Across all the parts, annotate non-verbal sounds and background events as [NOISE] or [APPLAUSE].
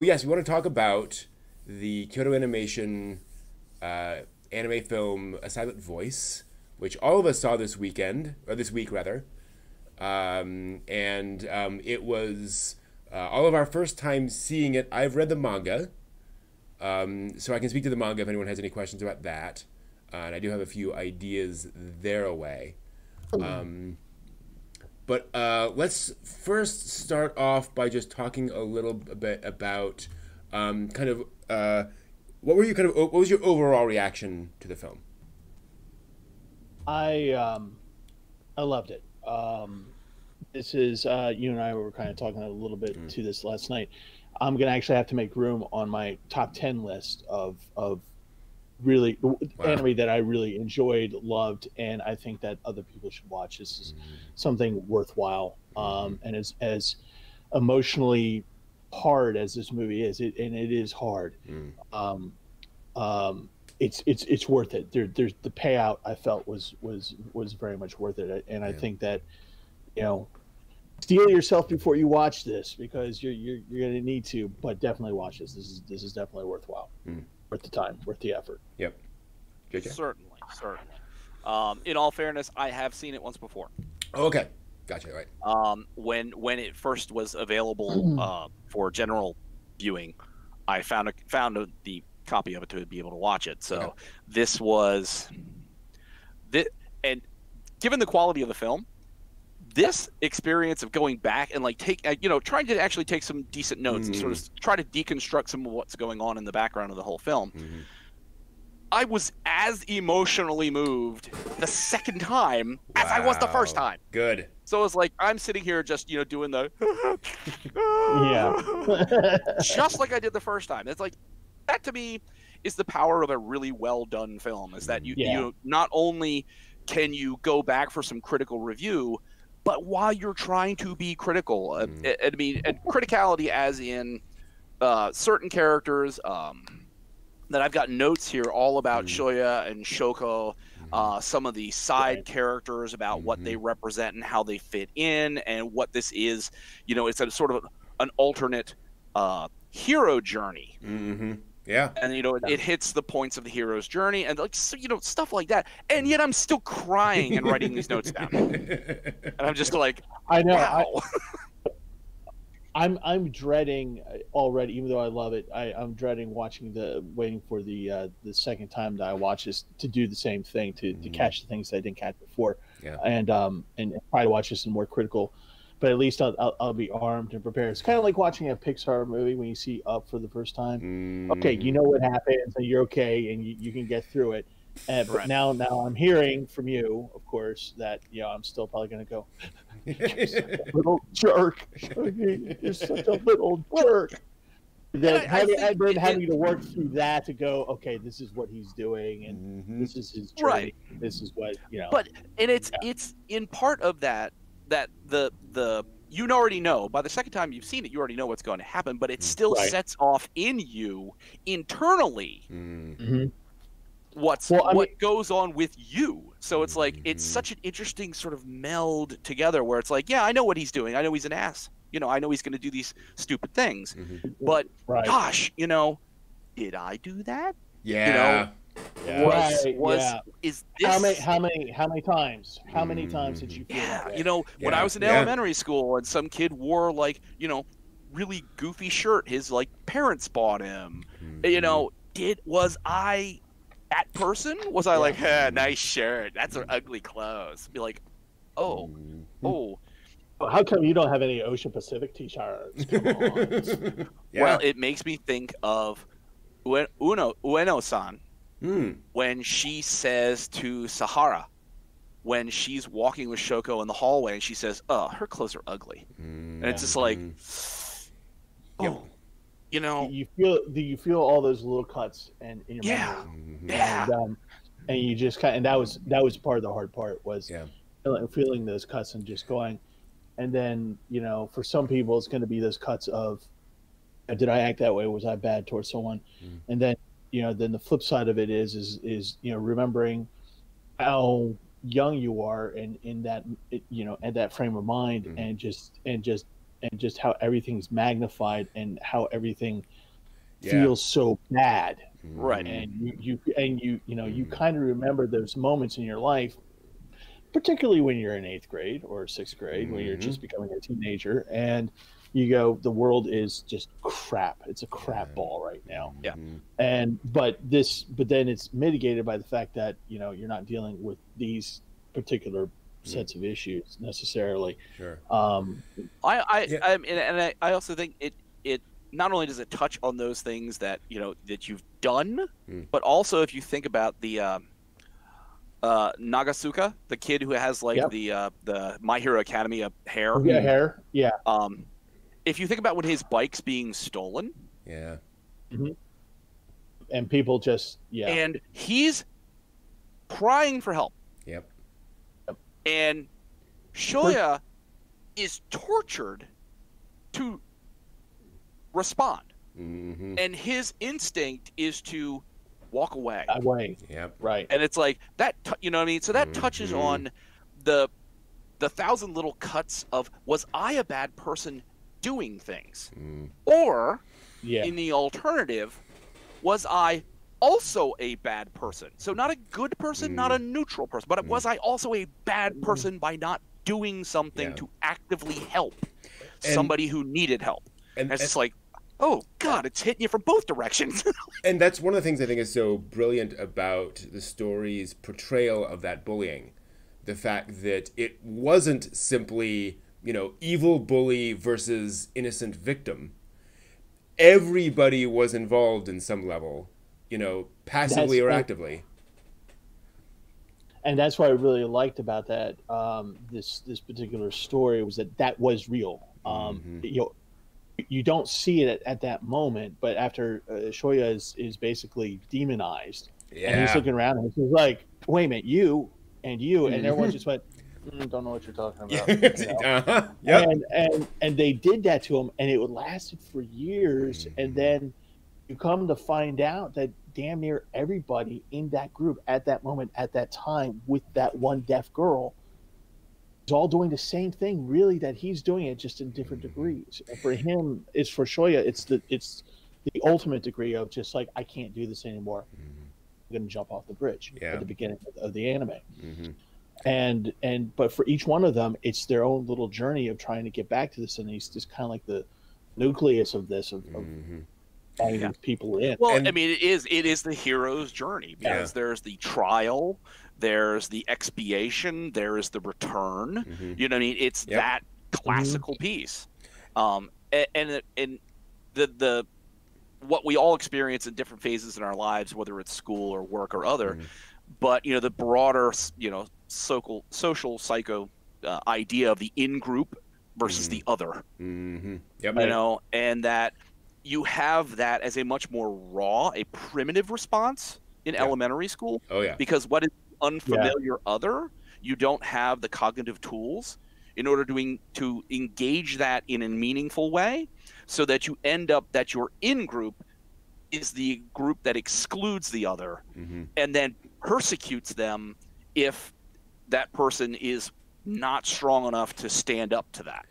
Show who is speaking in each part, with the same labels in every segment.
Speaker 1: yes, we want to talk about the Kyoto Animation uh, anime film A Silent Voice, which all of us saw this weekend, or this week rather. Um, and um, it was uh, all of our first time seeing it. I've read the manga, um, so I can speak to the manga if anyone has any questions about that. Uh, and I do have a few ideas there away. Um, but uh, let's first start off by just talking a little bit about um, kind of uh, what were you kind of what was your overall reaction to the film?
Speaker 2: I um, I loved it. Um, this is uh, you and I were kind of talking a little bit
Speaker 1: Mm.
Speaker 2: to this last night. I'm gonna actually have to make room on my top ten list of of really anime that I really enjoyed, loved, and I think that other people should watch. This is something worthwhile. Um, and as as emotionally hard as this movie is, it, and it is hard.
Speaker 1: Mm.
Speaker 2: Um, um, it's it's it's worth it. There, there's the payout I felt was was was very much worth it, and I
Speaker 1: Yeah.
Speaker 2: think that you know steel yourself before you watch this because you're you're, you're going to need to, but definitely watch this. This is this is definitely worthwhile,
Speaker 1: Mm.
Speaker 2: Worth the time, worth the effort.
Speaker 1: Yep. JJ?
Speaker 3: Certainly, certainly. Um, in all fairness, I have seen it once before.
Speaker 1: Oh, okay. Gotcha. Right.
Speaker 3: Um, when when it first was available uh, for general viewing, I found a, found a, the copy of it to be able to watch it. So
Speaker 1: Okay.
Speaker 3: this was this, and given the quality of the film, this experience of going back and like take uh, you know trying to actually take some decent notes and sort of try to deconstruct some of what's going on in the background of the whole film.
Speaker 1: Mhm.
Speaker 3: I was as emotionally moved the second time as I was the first time.
Speaker 1: Good.
Speaker 3: So it's like I'm sitting here just you know doing the
Speaker 2: Yeah. [LAUGHS]
Speaker 3: just like I did the first time. It's like that to me is the power of a really well done film. Is that you
Speaker 2: Yeah.
Speaker 3: you not only can you go back for some critical review, but while you're trying to be critical, uh,
Speaker 1: Mm.
Speaker 3: I, I mean, and criticality as in uh, certain characters. Um, that I've got notes here all about
Speaker 1: Mm.
Speaker 3: Shoya and Shoko, uh, some of the side
Speaker 2: Right.
Speaker 3: characters about what they
Speaker 1: Mhm.
Speaker 3: represent and how they fit in, and what this is. You know, it's a sort of an alternate uh, hero journey,
Speaker 1: Mm-hmm. Yeah.
Speaker 3: and you know, it, it hits the points of the hero's journey, and like so, you know, stuff like that. And yet, I'm still crying and writing these notes down, [LAUGHS] and I'm just like,
Speaker 2: I know. I,
Speaker 3: wow. [LAUGHS]
Speaker 2: I'm I'm dreading uh, already, even though I love it. I, I'm dreading watching the waiting for the uh, the second time that I watch this to do the same thing to, to
Speaker 1: Mhm.
Speaker 2: catch the things that I didn't catch before,
Speaker 1: Yeah.
Speaker 2: and um and try to watch this in more critical. But at least I'll, I'll, I'll be armed and prepared. It's kind of like watching a Pixar movie when you see Up for the first time. Okay, you know what happens, and you're okay, and you, you can get through it. Uh, but
Speaker 3: Right.
Speaker 2: now, now I'm hearing from you, of course, that you know I'm still probably going to go [LAUGHS] little jerk. You're such a little jerk. Then
Speaker 3: I- I
Speaker 2: having, and then
Speaker 3: it-
Speaker 2: having to work through that to go, okay, this is what he's doing, and
Speaker 1: Mhm.
Speaker 2: this is his journey.
Speaker 3: Right.
Speaker 2: This is what you know.
Speaker 3: But and it's
Speaker 2: Yeah.
Speaker 3: it's in part of that that the the you already know by the second time you've seen it you already know what's going to happen but it still
Speaker 2: Right.
Speaker 3: sets off in you internally
Speaker 1: Mm.
Speaker 2: Mhm.
Speaker 3: what's
Speaker 2: Well, I
Speaker 3: what goes on with you so it's like it's
Speaker 1: Mhm.
Speaker 3: such an interesting sort of meld together where it's like yeah i know what he's doing i know he's an ass you know i know he's going to do these stupid things
Speaker 1: Mhm.
Speaker 3: but
Speaker 2: right.
Speaker 3: gosh you know did i do that
Speaker 1: Yeah. Yeah.
Speaker 3: was
Speaker 2: Right,
Speaker 3: was
Speaker 2: yeah.
Speaker 3: is this
Speaker 2: How many? How many? How many times? How many times did you feel
Speaker 3: Yeah,
Speaker 2: that
Speaker 3: you know, when I was in
Speaker 1: yeah.
Speaker 3: elementary school and some kid wore like, you know, really goofy shirt his like parents bought him.
Speaker 1: Mhm.
Speaker 3: You know, did was I that person? Was I like, eh, nice shirt. That's an ugly clothes. Be like, oh,
Speaker 1: Mhm.
Speaker 3: oh.
Speaker 2: How come you don't have any Ocean Pacific t-shirts? [LAUGHS]
Speaker 1: Yeah.
Speaker 3: Well, it makes me think of Ue- Uno Ueno-san
Speaker 1: Mm.
Speaker 3: when she says to Sahara when she's walking with Shoko in the hallway and she says, "Oh, her clothes are ugly." And it's just like,
Speaker 1: Mhm. Yep.
Speaker 3: oh, you know,
Speaker 2: you feel? Do you feel all those little cuts and in your
Speaker 3: Yeah.
Speaker 2: memory?
Speaker 1: Mhm.
Speaker 3: yeah,
Speaker 2: and, um, and you just kind of, and that was that was part of the hard part was
Speaker 1: Yeah.
Speaker 2: feeling, feeling those cuts and just going and then you know for some people it's going to be those cuts of did i act that way was i bad towards someone
Speaker 1: Mm.
Speaker 2: and then you know then the flip side of it is is is you know remembering how young you are and in that you know at that frame of mind
Speaker 1: Mhm.
Speaker 2: and just and just and just how everything's magnified and how everything
Speaker 1: Yeah.
Speaker 2: feels so bad
Speaker 3: Right.
Speaker 2: and you, you and you you know you kind of remember those moments in your life particularly when you're in eighth grade or sixth grade when you're
Speaker 1: Mhm.
Speaker 2: just becoming a teenager and you go the world is just crap it's a crap ball right now
Speaker 3: Yeah.
Speaker 1: Mhm.
Speaker 2: and but this but then it's mitigated by the fact that you know you're not dealing with these particular sets of issues necessarily
Speaker 1: Sure.
Speaker 2: um
Speaker 3: I, I,
Speaker 1: Yeah.
Speaker 3: I and, and I, I also think it, it not only does it touch on those things that you know that you've done,
Speaker 1: Mm.
Speaker 3: but also if you think about the um, uh, Nagasuka, the kid who has like
Speaker 2: Yep.
Speaker 3: the uh, the My Hero Academia hair.
Speaker 2: yeah hair yeah
Speaker 3: Um, if you think about when his bike's being stolen,
Speaker 1: Yeah.
Speaker 2: and people just yeah
Speaker 3: and he's crying for help,
Speaker 1: Yep.
Speaker 3: and Shoya is tortured to respond.
Speaker 1: hmm
Speaker 3: and his instinct is to walk away
Speaker 2: away
Speaker 1: Yep.
Speaker 2: right
Speaker 3: and it's like that t- you know what i mean so that touches
Speaker 1: Mhm.
Speaker 3: on the the thousand little cuts of was i a bad person doing things.
Speaker 1: Mm.
Speaker 3: or
Speaker 2: yeah.
Speaker 3: in the alternative was i also a bad person? So not a good person not a mm. neutral person but was mm. i also a bad mm. person by not doing something
Speaker 1: Yeah.
Speaker 3: to actively help
Speaker 1: And-
Speaker 3: somebody who needed help?
Speaker 1: And,
Speaker 3: and it's
Speaker 1: and,
Speaker 3: just like oh god it's hitting you from both directions. [LAUGHS]
Speaker 1: And that's one of the things I think is so brilliant about the story's portrayal of that bullying. The fact that it wasn't simply, you know, evil bully versus innocent victim. Everybody was involved in some level, you know, passively
Speaker 2: That's
Speaker 1: or actively.
Speaker 2: and that's what I really liked about that um, this this particular story was that that was real. Um,
Speaker 1: Mhm.
Speaker 2: You know, you don't see it at, at that moment, but after uh, Shoya is is basically demonized,
Speaker 1: yeah.
Speaker 2: and he's looking around and he's like, "Wait a minute, you and you," and everyone
Speaker 1: Mhm.
Speaker 2: just went, mm, "Don't know what you're talking [LAUGHS] about." you know?
Speaker 1: uh-huh. Yep.
Speaker 2: and and and they did that to him and it would lasted for years and
Speaker 1: Mhm.
Speaker 2: then you come to find out that damn near everybody in that group at that moment at that time with that one deaf girl is all doing the same thing really that he's doing it just in different
Speaker 1: Mhm.
Speaker 2: degrees and for him it's for shoya it's the it's the ultimate degree of just like i can't do this anymore i'm gonna jump off the bridge
Speaker 1: Yeah.
Speaker 2: at the beginning of, of the anime
Speaker 1: Mhm.
Speaker 2: And and but for each one of them it's their own little journey of trying to get back to this and he's just kind of like the nucleus of this of, of
Speaker 1: Mhm.
Speaker 2: adding
Speaker 3: Yeah.
Speaker 2: people in
Speaker 3: Well,
Speaker 1: And-
Speaker 3: I mean, it is it is the hero's journey because there's the trial, there's the expiation, there is the return.
Speaker 1: Mhm.
Speaker 3: You know what I mean? It's
Speaker 1: Yep.
Speaker 3: that classical piece. Um, a- and and the the what we all experience in different phases in our lives, whether it's school or work or other.
Speaker 1: Mhm.
Speaker 3: But you know, the broader you know social social psycho uh, idea of the in group versus
Speaker 1: Mhm.
Speaker 3: the other
Speaker 1: Mhm. Yep.
Speaker 3: you know, and that you have that as a much more raw, a primitive response in
Speaker 1: Yeah.
Speaker 3: elementary school
Speaker 1: Oh yeah.
Speaker 3: because what is unfamiliar other, you don't have the cognitive tools in order to en- to engage that in a meaningful way, so that you end up that your in group is the group that excludes the other
Speaker 1: hmm
Speaker 3: and then persecutes them if that person is not strong enough to stand up to that.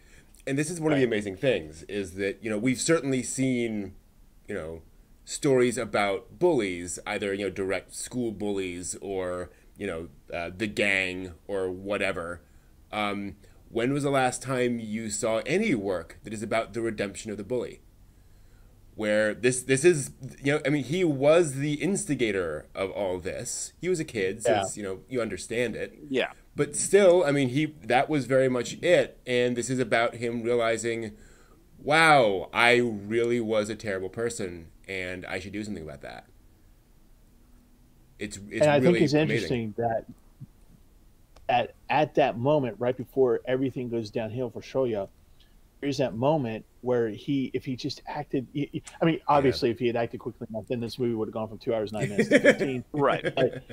Speaker 1: and this is one of the amazing things is that you know we've certainly seen you know stories about bullies either you know direct school bullies or you know uh, the gang or whatever. Um, when was the last time you saw any work that is about the redemption of the bully where this this is you know i mean he was the instigator of all this he was a kid so
Speaker 2: Yeah.
Speaker 1: you know you understand it
Speaker 3: Yeah.
Speaker 1: but still i mean he that was very much it and this is about him realizing wow i really was a terrible person and i should do something about that it's it's
Speaker 2: and i
Speaker 1: really
Speaker 2: think it's
Speaker 1: amazing.
Speaker 2: interesting that at at that moment right before everything goes downhill for shoya there's that moment where he if he just acted he- he- i mean obviously if he had acted quickly enough then this movie would have gone from two hours nine minutes to [LAUGHS] 15
Speaker 3: Right.
Speaker 2: But,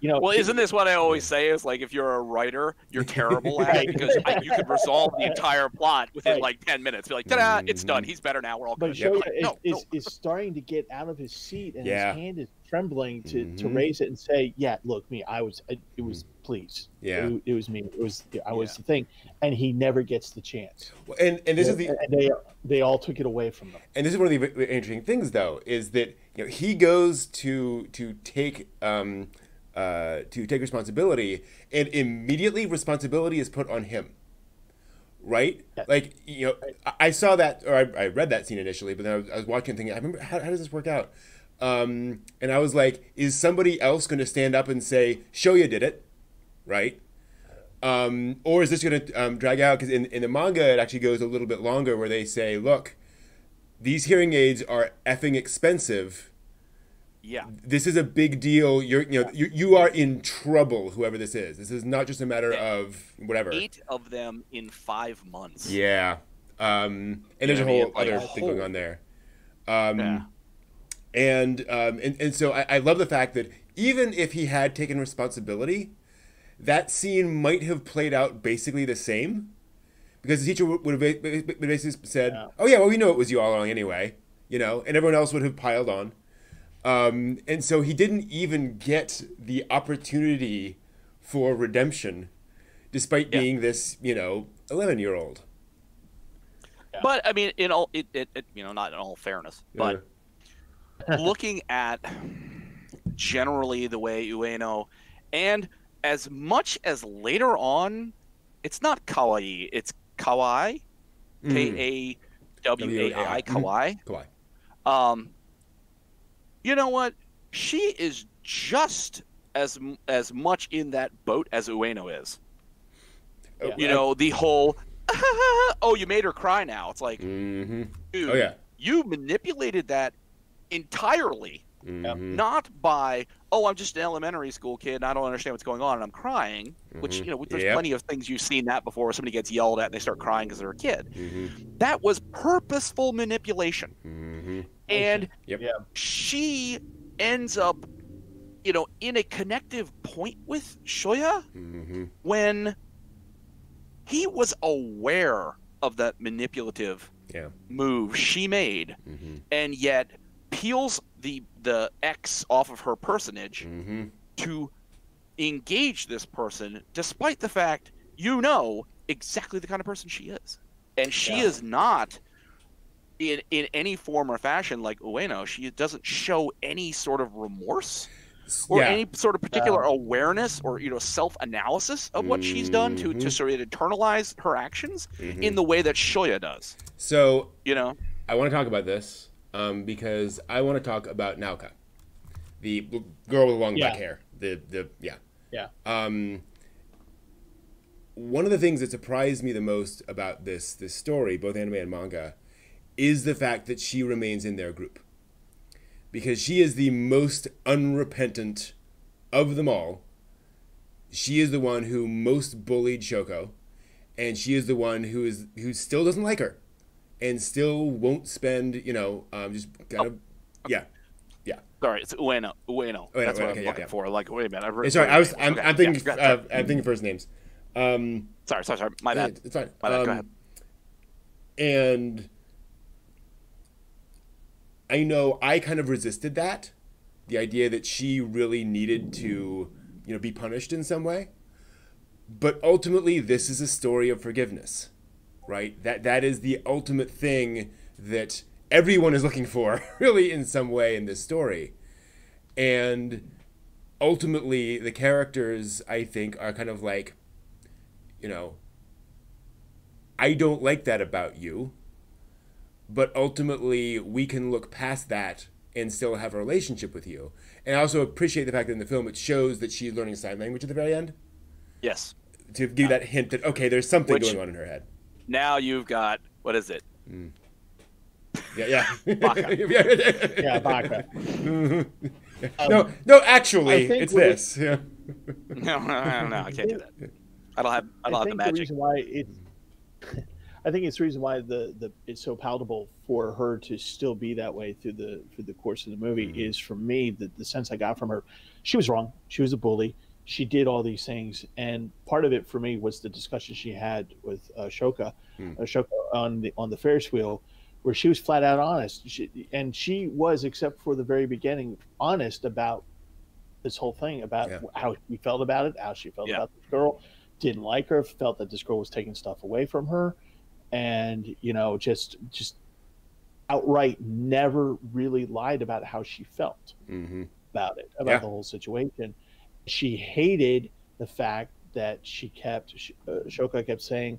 Speaker 2: you know
Speaker 3: Well, isn't this what I always say? Is like if you're a writer, you're terrible at it because I, you could resolve the entire plot within
Speaker 2: Right.
Speaker 3: like ten minutes. Be like, ta-da, it's done.
Speaker 1: Mhm.
Speaker 3: He's better now. We're all
Speaker 2: but
Speaker 3: good.
Speaker 2: Shoya
Speaker 3: Like,
Speaker 2: is,
Speaker 3: no,
Speaker 2: is,
Speaker 3: no.
Speaker 2: is starting to get out of his seat and
Speaker 1: Yeah.
Speaker 2: his hand is trembling to, to
Speaker 1: Mhm.
Speaker 2: raise it and say yeah look me i was it, it was please.
Speaker 1: Yeah.
Speaker 2: it, it was me. It was i was
Speaker 3: Yeah.
Speaker 2: the thing. And he never gets the chance.
Speaker 1: Well, And and this is the
Speaker 2: and they they all took it away from them.
Speaker 1: And this is one of the interesting things though is that you know he goes to to take um uh to take responsibility and immediately responsibility is put on him. Right?
Speaker 2: Yeah.
Speaker 1: like you know I, I saw that or I, I read that scene initially but then I was, I was watching thinking I remember how, how does this work out um and I was like is somebody else going to stand up and say Shoya did it right um, or is this going to um, drag out? Because in, in the manga, it actually goes a little bit longer, where they say, "Look, these hearing aids are effing expensive.
Speaker 3: yeah,
Speaker 1: This is a big deal. You're, you know, you, you are in trouble. Whoever this is, this is not just a matter of whatever.
Speaker 3: eight of them in five months.
Speaker 1: Yeah. Um, and there's a
Speaker 3: Yeah, I mean,
Speaker 1: whole
Speaker 3: like
Speaker 1: other
Speaker 3: a
Speaker 1: thing going on there. Um,
Speaker 3: Yeah.
Speaker 1: And, um, and and so I, I love the fact that even if he had taken responsibility, that scene might have played out basically the same, because the teacher would have ba- ba- ba- basically said,
Speaker 2: Yeah.
Speaker 1: "Oh yeah, well we know it was you all along anyway," you know, and everyone else would have piled on. Um, and so he didn't even get the opportunity for redemption, despite
Speaker 3: Yeah.
Speaker 1: being this, you know, eleven-year-old.
Speaker 3: But I mean, in all, it, it, it you know, not in all fairness, but [LAUGHS] looking at generally the way Ueno, and as much as later on, it's not kawaii, it's Kawai,
Speaker 1: Mm.
Speaker 3: K A W A I, Kawai.
Speaker 1: Kawai.
Speaker 3: Um, you know what? She is just as as much in that boat as Ueno is.
Speaker 1: Oh,
Speaker 3: You know, the whole [LAUGHS] oh, you made her cry now. It's like,
Speaker 1: Mm-hmm.
Speaker 3: dude,
Speaker 1: Oh yeah.
Speaker 3: you manipulated that entirely,
Speaker 1: Mm-hmm.
Speaker 3: not by oh, I'm just an elementary school kid and I don't understand what's going on and I'm crying. Which
Speaker 1: Mhm.
Speaker 3: you know, there's
Speaker 1: Yep.
Speaker 3: plenty of things you've seen that before. Where somebody gets yelled at and they start crying because they're a kid.
Speaker 1: Mm-hmm.
Speaker 3: That was purposeful manipulation,
Speaker 1: Mm-hmm.
Speaker 3: and
Speaker 1: Yep.
Speaker 3: She ends up, you know, in a connective point with Shoya
Speaker 1: Mm-hmm.
Speaker 3: when he was aware of that manipulative
Speaker 1: Yeah.
Speaker 3: move she made
Speaker 1: Mm-hmm.
Speaker 3: and yet peels the the X off of her personage
Speaker 1: Mm-hmm.
Speaker 3: to engage this person despite the fact you know exactly the kind of person she is. And she
Speaker 2: Yeah.
Speaker 3: is not in in any form or fashion like Ueno. She doesn't show any sort of remorse or
Speaker 1: yeah.
Speaker 3: any sort of particular awareness or you know self-analysis of what she's done to, to
Speaker 1: Mhm.
Speaker 3: sort of internalize her actions
Speaker 1: Mhm.
Speaker 3: in the way that Shoya does.
Speaker 1: So
Speaker 3: You know?
Speaker 1: I want to talk about this um, because I want to talk about Naoka, the girl with the long black hair. The the yeah.
Speaker 2: Yeah.
Speaker 1: Um, one of the things that surprised me the most about this this story, both anime and manga, is the fact that she remains in their group. Because she is the most unrepentant of them all. She is the one who most bullied Shoko, and she is the one who is who still doesn't like her, and still won't spend you know um, just kind of yeah yeah.
Speaker 3: Sorry, it's Ueno. Ueno.
Speaker 1: Ueno,
Speaker 3: That's what
Speaker 1: okay,
Speaker 3: I'm
Speaker 1: yeah,
Speaker 3: looking
Speaker 1: yeah.
Speaker 3: for. Like, wait a minute. I've
Speaker 1: Sorry, I was I'm,
Speaker 3: Okay,
Speaker 1: I'm thinking
Speaker 3: yeah,
Speaker 1: uh, I'm thinking first names. Um,
Speaker 3: sorry, sorry, sorry. My bad.
Speaker 1: It's fine.
Speaker 3: My bad.
Speaker 1: Um,
Speaker 3: Go ahead.
Speaker 1: And I know I kind of resisted that, the idea that she really needed to, you know, be punished in some way. But ultimately, this is a story of forgiveness, right? That that is the ultimate thing that everyone is looking for, [LAUGHS] really, in some way in this story. And ultimately, the characters, I think, are kind of like, you know, I don't like that about you. But ultimately, we can look past that and still have a relationship with you. And I also appreciate the fact that in the film it shows that she's learning sign language at the very end
Speaker 3: Yes.
Speaker 1: to give you that hint that okay, there's something
Speaker 3: Which-
Speaker 1: going on in her head.
Speaker 3: Now you've got what is it? Mm. [LAUGHS]
Speaker 1: Yeah, yeah.
Speaker 2: Baka. [LAUGHS]
Speaker 1: yeah.
Speaker 2: Yeah, Baka. Mm-hmm.
Speaker 1: Um, no, no. Actually, it's
Speaker 2: what it-
Speaker 1: this. [LAUGHS] Yeah.
Speaker 3: No, no, no, no, I can't do that. I don't have. I don't
Speaker 2: I
Speaker 3: have the
Speaker 2: think the,
Speaker 3: magic.
Speaker 2: reason why it's I think it's the reason why the the it's so palatable for her to still be that way through the through the course of the movie
Speaker 1: Mhm.
Speaker 2: is for me the the sense I got from her. She was wrong. She was a bully. She did all these things, and part of it for me was the discussion she had with uh, Shoko,
Speaker 1: Hmm.
Speaker 2: Shoko on the on the Ferris wheel, where she was flat out honest. She, and she was, except for the very beginning, honest about this whole thing about
Speaker 1: Yeah.
Speaker 2: how she felt about it, how she felt
Speaker 3: Yeah.
Speaker 2: about this girl, didn't like her, felt that this girl was taking stuff away from her, and you know, just just outright never really lied about how she felt
Speaker 1: Mm-hmm.
Speaker 2: about it, about
Speaker 1: Yeah.
Speaker 2: the whole situation. She hated the fact that she kept uh, Shoko kept saying,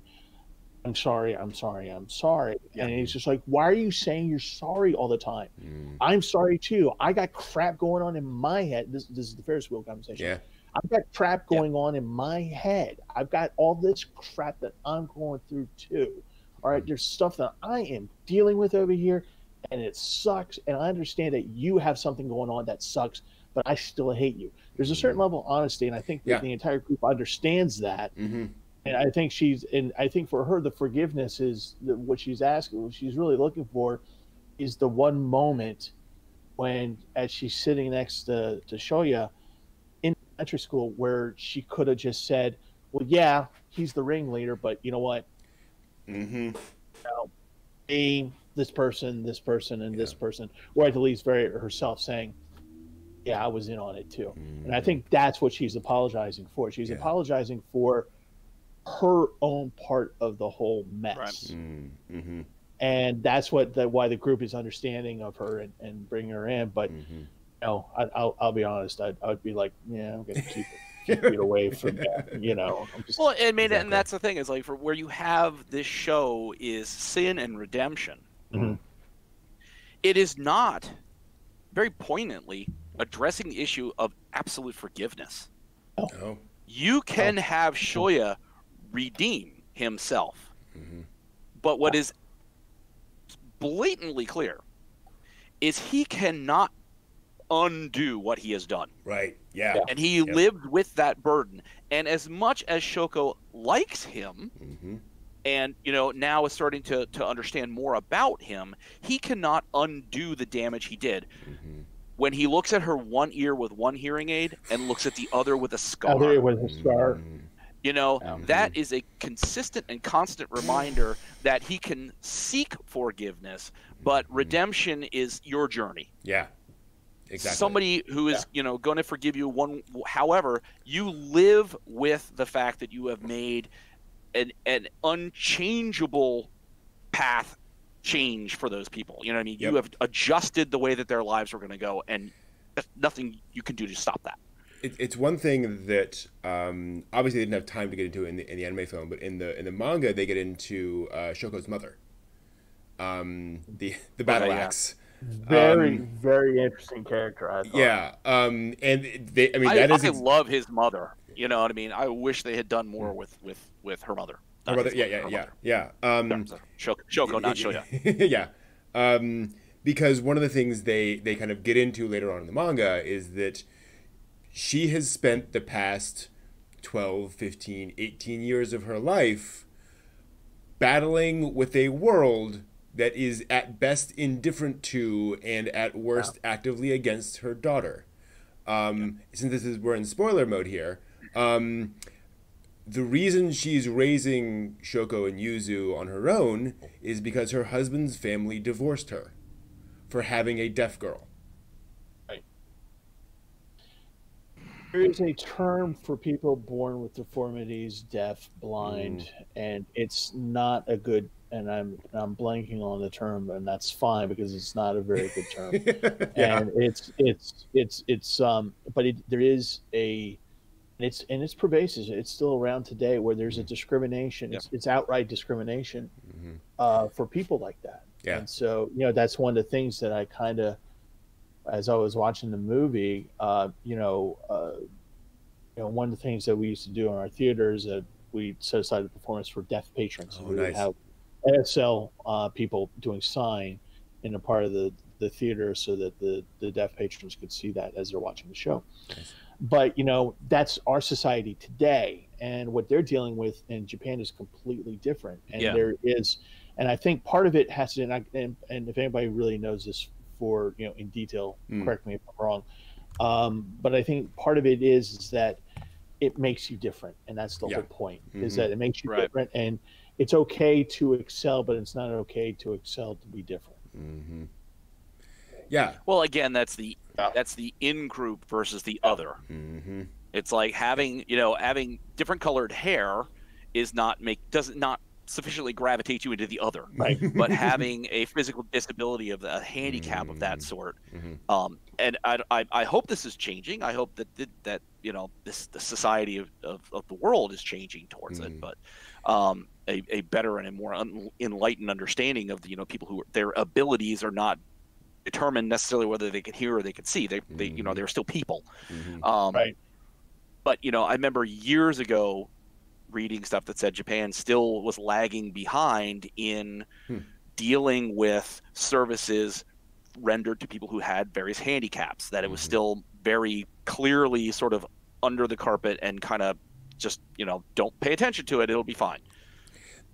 Speaker 2: "I'm sorry, I'm sorry, I'm sorry," and he's just like, "Why are you saying you're sorry all the time?
Speaker 1: Mm.
Speaker 2: I'm sorry too. I got crap going on in my head. This, this is the Ferris wheel conversation.
Speaker 1: Yeah.
Speaker 2: I've got crap going on in my head. I've got all this crap that I'm going through too. All right, there's stuff that I am dealing with over here, and it sucks. And I understand that you have something going on that sucks, but I still hate you. There's a certain level of honesty, and I think that
Speaker 1: Yeah.
Speaker 2: the entire group understands that.
Speaker 1: Mm-hmm.
Speaker 2: And I think she's, and I think for her, the forgiveness is the, what she's asking, what she's really looking for is the one moment when, as she's sitting next to, to Shoya in elementary school, where she could have just said, Well, yeah, he's the ringleader, but you know what?
Speaker 1: Mm-hmm.
Speaker 2: Me, this person, this person, and this person, or at least very herself saying, Yeah, I was in on it too. And I think that's what she's apologizing for. She's
Speaker 1: Yeah.
Speaker 2: apologizing for her own part of the whole mess.
Speaker 1: Mm-hmm.
Speaker 2: And that's what the, why the group is understanding of her and, and bringing her in. But
Speaker 1: Mm-hmm.
Speaker 2: you know, I, I'll, I'll be honest. I'd, I'd be like, yeah, I'm going to keep it, [LAUGHS] keep it away from that. You know, just,
Speaker 3: Well, I mean,
Speaker 1: Exactly.
Speaker 3: and that's the thing is like for where you have this show is sin and redemption.
Speaker 2: Mhm.
Speaker 3: It is not very poignantly addressing the issue of absolute forgiveness.
Speaker 1: Oh.
Speaker 3: You can have Shoya redeem himself,
Speaker 1: Mm-hmm.
Speaker 3: but what is blatantly clear is he cannot undo what he has done.
Speaker 1: Right. Yeah.
Speaker 2: Yeah.
Speaker 3: And he
Speaker 1: Yep.
Speaker 3: lived with that burden. And as much as Shoko likes him,
Speaker 1: Mm-hmm.
Speaker 3: and you know now is starting to to understand more about him he cannot undo the damage he did
Speaker 1: Mm-hmm.
Speaker 3: When he looks at her one ear with one hearing aid and looks at the other with a scar
Speaker 2: oh, there was a star.
Speaker 1: Mm-hmm.
Speaker 3: you know
Speaker 2: Yeah.
Speaker 3: that is a consistent and constant reminder that he can seek forgiveness but redemption is your journey
Speaker 1: Yeah. Exactly.
Speaker 3: somebody who is you know going to forgive you one however you live with the fact that you have made an an unchangeable path change for those people you know what i mean
Speaker 1: Yep.
Speaker 3: you have adjusted the way that their lives were going to go and nothing you can do to stop that
Speaker 1: it, it's one thing that um, obviously they didn't have time to get into in the, in the anime film, but in the in the manga they get into uh, Shoko's mother, um, the the battle
Speaker 3: yeah.
Speaker 1: axe.
Speaker 2: Very,
Speaker 1: Um,
Speaker 2: very interesting character. I thought.
Speaker 1: Yeah, um, and they, I mean
Speaker 3: I,
Speaker 1: that is
Speaker 3: I
Speaker 1: ex-
Speaker 3: love his mother you know what i mean i wish they had done more with with with her mother
Speaker 1: her
Speaker 3: Not
Speaker 1: mother, yeah, yeah,
Speaker 3: her
Speaker 1: yeah, yeah. Um.
Speaker 3: Shoko, Shoko, not Shoya. [LAUGHS]
Speaker 1: yeah. Um, because one of the things they, they kind of get into later on in the manga is that she has spent the past 12, 15, 18 years of her life battling with a world that is at best indifferent to and at worst actively against her daughter. Um, Since this is we're in spoiler mode here, um, the reason she's raising Shoko and Yuzu on her own is because her husband's family divorced her for having a deaf girl.
Speaker 2: There is a term for people born with deformities, deaf, blind,
Speaker 1: Mm.
Speaker 2: and it's not a good. And I'm I'm blanking on the term, and that's fine because it's not a very good term. [LAUGHS]
Speaker 1: yeah.
Speaker 2: and it's it's it's it's um but it, there is a it's and it's pervasive it's still around today where there's a discrimination it's, it's outright discrimination
Speaker 1: Mhm.
Speaker 2: uh, for people like that
Speaker 1: Yeah.
Speaker 2: and so you know that's one of the things that i kind of as i was watching the movie uh, you know uh, you know one of the things that we used to do in our theaters that we set aside a performance for deaf patrons
Speaker 1: Oh,
Speaker 2: we would
Speaker 1: nice.
Speaker 2: have asl uh, people doing sign in a part of the the theater so that the the deaf patrons could see that as they're watching the show. But you know that's our society today and what they're dealing with in japan is completely different and
Speaker 3: Yeah.
Speaker 2: there is and i think part of it has to and, I, and, and if anybody really knows this for you know in detail
Speaker 1: Mm.
Speaker 2: correct me if i'm wrong um, but i think part of it is, is that it makes you different and that's the
Speaker 1: Yeah.
Speaker 2: whole point is
Speaker 1: Mhm.
Speaker 2: that it makes you
Speaker 3: Right.
Speaker 2: different and it's okay to excel but it's not okay to excel to be different
Speaker 1: hmm Yeah.
Speaker 3: Well, again, that's the
Speaker 2: Yeah.
Speaker 3: that's the in group versus the other.
Speaker 1: hmm
Speaker 3: It's like having you know having different colored hair is not make doesn't not sufficiently gravitate you into the other.
Speaker 2: right [LAUGHS]
Speaker 3: But having a physical disability of a handicap of that
Speaker 1: Mm.
Speaker 3: sort,
Speaker 1: Mhm.
Speaker 3: um, and I, I, I hope this is changing. I hope that that, that you know this the society of, of, of the world is changing towards
Speaker 1: Mhm.
Speaker 3: it. But um, a, a better and a more un, enlightened understanding of the you know people who their abilities are not determined necessarily whether they can hear or they can see. They, they you know
Speaker 1: Mhm.
Speaker 3: they're still people.
Speaker 1: hmm
Speaker 3: Um,
Speaker 2: Right.
Speaker 3: But you know, I remember years ago reading stuff that said Japan still was lagging behind in
Speaker 1: Hmm.
Speaker 3: dealing with services rendered to people who had various handicaps. That it was
Speaker 1: Mhm.
Speaker 3: still very clearly sort of under the carpet and kind of just you know don't pay attention to it. It'll be fine.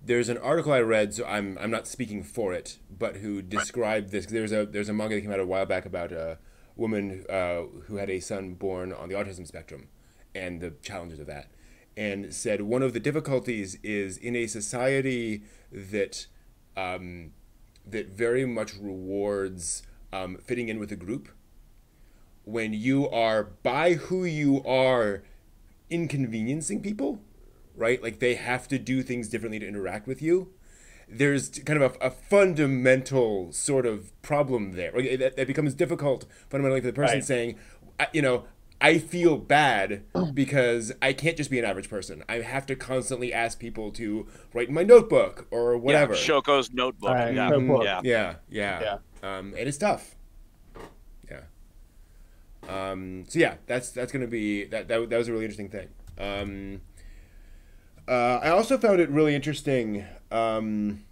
Speaker 1: There's an article I read, so I'm I'm not speaking for it, but who described this. There's a there's a manga that came out a while back about a woman uh, who had a son born on the autism spectrum, and the challenges of that, and said one of the difficulties is in a society that um, that very much rewards um, fitting in with a group. When you are by who you are inconveniencing people, right? Like they have to do things differently to interact with you. There's kind of a, a fundamental sort of problem there. Like, That, that becomes difficult fundamentally for the person
Speaker 2: Right.
Speaker 1: saying, you know, I feel bad because I can't just be an average person. I have to constantly ask people to write in my notebook or whatever.
Speaker 3: Yeah, Shoko's notebook.
Speaker 2: Right,
Speaker 3: Yeah,
Speaker 2: notebook.
Speaker 3: yeah.
Speaker 1: Yeah, yeah,
Speaker 2: Yeah.
Speaker 1: Um, and it's tough. Yeah. Um, so yeah, that's that's gonna be that, that. That was a really interesting thing. Um, uh, I also found it really interesting. Um,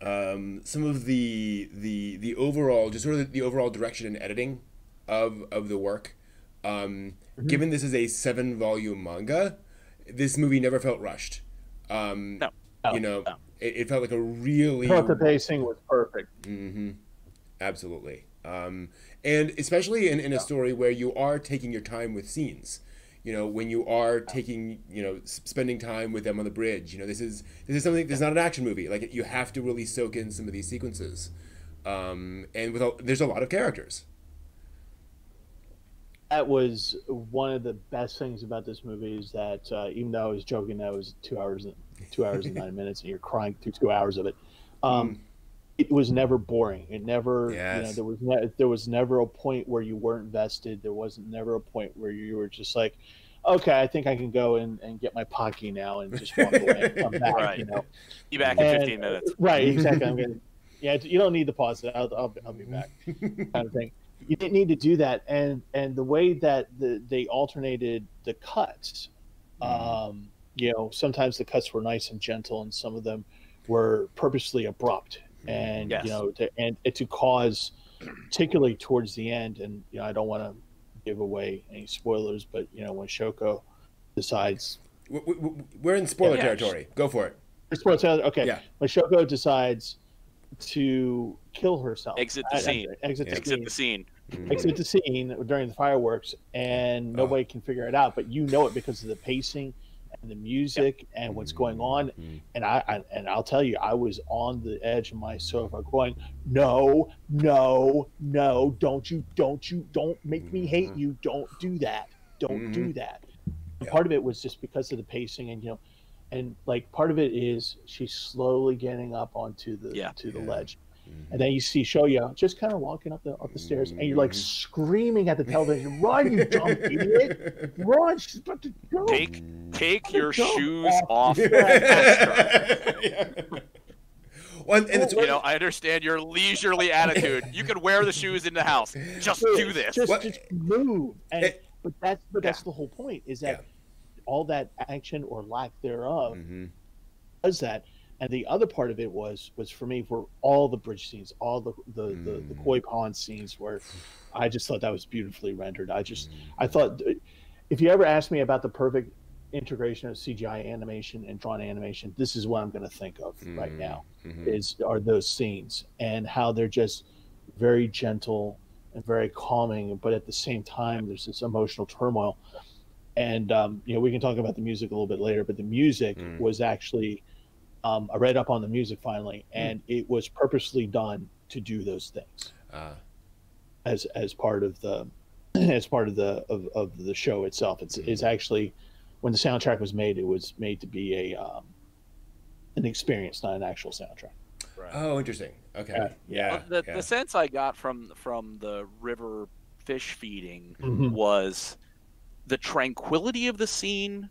Speaker 1: um, some of the the the overall, just sort of the, the overall direction and editing of of the work. Um, Given this is a seven volume manga, this movie never felt rushed. Um,
Speaker 3: No.
Speaker 1: you know,
Speaker 3: no.
Speaker 1: it, it felt like a really
Speaker 2: I thought the pacing was perfect
Speaker 1: hmm Absolutely. Um, and especially in, in a story where you are taking your time with scenes. You know, when you are taking, you know, spending time with them on the bridge. You know, this is this is something. This is not an action movie. Like you have to really soak in some of these sequences. Um, and with a, there's a lot of characters.
Speaker 2: that was one of the best things about this movie is that uh, even though I was joking that it was two hours and two hours and nine [LAUGHS] minutes and you're crying through two hours of it, um, it was never boring. It never, you know,
Speaker 1: Mm.
Speaker 2: There was ne- there was never a point where you weren't vested. There wasn't never a point where you were just like, okay, I think I can go and, and get my pocky now and just walk away and come [LAUGHS] back.
Speaker 3: Right.
Speaker 2: You know,
Speaker 3: Be back in 15 minutes.
Speaker 2: Right, exactly. I'm [LAUGHS] gonna, yeah, you don't need the pause. I'll, I'll, I'll be back, [LAUGHS] kind of thing. You didn't need to do that, and and the way that the, they alternated the cuts, um, you know, sometimes the cuts were nice and gentle, and some of them were purposely abrupt, and
Speaker 3: Yes.
Speaker 2: you know, to, and to cause, particularly towards the end, and you know, I don't want to give away any spoilers, but you know, when Shoko decides
Speaker 1: We're in spoiler
Speaker 3: Yeah.
Speaker 1: territory. Go for it.
Speaker 2: Sports okay.
Speaker 1: Yeah.
Speaker 2: When Shoko decides to kill herself,
Speaker 3: Exit the
Speaker 2: I- I-
Speaker 3: scene.
Speaker 2: exit the
Speaker 3: Exit
Speaker 2: scene,
Speaker 3: the scene.
Speaker 2: exit the scene during the fireworks, and
Speaker 1: Oh.
Speaker 2: nobody can figure it out. But you know it because of the pacing and the music and what's going on.
Speaker 1: Mhm.
Speaker 2: And I, I and I'll tell you, I was on the edge of my sofa, going, "No, no, no! Don't you, don't you, don't make me hate you! Don't do that! Don't do that!"
Speaker 1: Mm-hmm. Yeah.
Speaker 2: part of it was just because of the pacing, and you know, and like part of it is she's slowly getting up onto the
Speaker 3: Yeah.
Speaker 2: to the ledge,
Speaker 1: Mhm.
Speaker 2: and then you see Shoya just kind of walking up the up the stairs, and you're like
Speaker 1: Mhm.
Speaker 2: screaming at the television, "Run, you dumb [LAUGHS] idiot! Run! She's about to go!"
Speaker 3: Take take your
Speaker 2: Go
Speaker 3: shoes
Speaker 2: off.
Speaker 3: off.
Speaker 1: yeah. [LAUGHS] [LAUGHS] Well, and it's,
Speaker 3: You know, I understand your leisurely attitude. You can wear the shoes in the house. Just do this.
Speaker 2: Just,
Speaker 1: What-
Speaker 2: just move. And
Speaker 1: It-
Speaker 2: but that's but that's the whole point is that
Speaker 1: Yeah.
Speaker 2: all that action or lack thereof
Speaker 1: Mhm.
Speaker 2: does that. And the other part of it was was for me were all the bridge scenes, all the the, the, the
Speaker 1: Mm.
Speaker 2: koi pond scenes where I just thought that was beautifully rendered. I just
Speaker 1: Mm.
Speaker 2: I thought if you ever ask me about the perfect integration of CGI animation and drawn animation, this is what I'm going to think of right
Speaker 1: Mm.
Speaker 2: now
Speaker 1: Mhm.
Speaker 2: is are those scenes and how they're just very gentle and very calming, but at the same time there's this emotional turmoil. And um, you know we can talk about the music a little bit later, but the music
Speaker 1: Mm.
Speaker 2: was actually um, I read up on the music finally, and it was purposely done to do those things
Speaker 1: Ah,
Speaker 2: as as part of the [CLEARS THROAT] as part of the of, of the show itself. It's it's actually when the soundtrack was made, it was made to be a um, an experience, not an actual soundtrack.
Speaker 1: oh, interesting. Okay.
Speaker 2: Yeah.
Speaker 1: Yeah.
Speaker 3: Well, the,
Speaker 1: yeah.
Speaker 3: the sense I got from from the river fish feeding
Speaker 2: Mhm.
Speaker 3: was the tranquility of the scene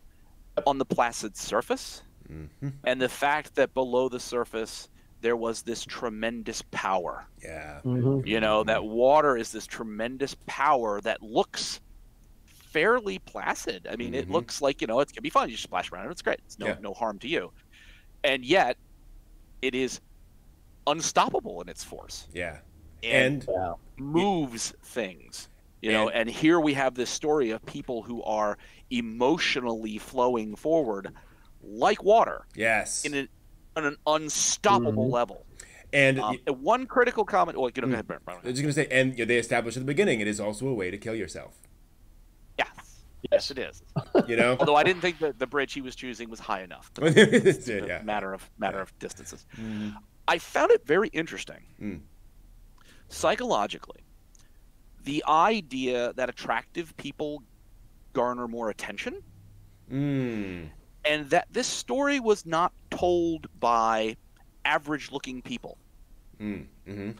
Speaker 3: on the placid surface,
Speaker 1: Mhm.
Speaker 3: and the fact that below the surface there was this tremendous power.
Speaker 1: Yeah.
Speaker 2: Mhm.
Speaker 3: You know that water is this tremendous power that looks fairly placid. I mean,
Speaker 1: Mhm.
Speaker 3: it looks like you know it's gonna be fun. You just splash around, and it's great. It's no
Speaker 1: Yeah.
Speaker 3: no harm to you, and yet it is unstoppable in its force
Speaker 1: Yeah.
Speaker 3: and,
Speaker 1: And
Speaker 2: Yeah.
Speaker 3: moves things. You know,
Speaker 1: And-
Speaker 3: and here we have this story of people who are emotionally flowing forward like water
Speaker 1: yes.
Speaker 3: in an, on an unstoppable
Speaker 2: Mhm.
Speaker 3: level.
Speaker 1: and
Speaker 3: Um, and one critical comment. Well, you know, go
Speaker 1: Mm.
Speaker 3: ahead, Brent, Brent.
Speaker 1: I was just gonna say, and you know, they established at the beginning, it is also a way to kill yourself.
Speaker 3: Yes,
Speaker 2: Yes.
Speaker 3: yes, it is.
Speaker 1: You know. [LAUGHS]
Speaker 3: Although I didn't think that the bridge he was choosing was high enough. But [LAUGHS]
Speaker 1: It's-
Speaker 3: it's a
Speaker 1: yeah.
Speaker 3: matter of matter of distances.
Speaker 1: Mhm.
Speaker 3: I found it very interesting.
Speaker 1: Mm.
Speaker 3: Psychologically, the idea that attractive people garner more attention,
Speaker 1: Mm.
Speaker 3: And that this story was not told by average-looking people.
Speaker 1: Mm. hmm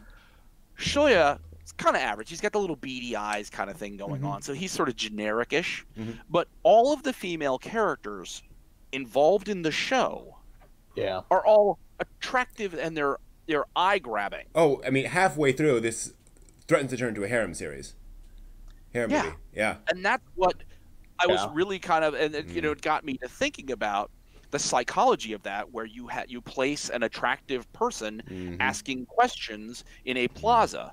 Speaker 3: Shoya is kind of average. He's got the little beady eyes kind of thing going
Speaker 1: Mhm.
Speaker 3: on, so he's sort of generic-ish.
Speaker 1: Mhm.
Speaker 3: But all of the female characters involved in the show
Speaker 2: Yeah.
Speaker 3: are all attractive and they're they're eye-grabbing.
Speaker 1: Oh, I mean, halfway through, this threatens to turn into a harem series. Harem
Speaker 3: Yeah.
Speaker 1: movie. Yeah.
Speaker 3: and that's what I was really kind of, and it, you
Speaker 1: Mm.
Speaker 3: know, it got me to thinking about the psychology of that, where you ha- you place an attractive person
Speaker 1: Mhm.
Speaker 3: asking questions in a plaza,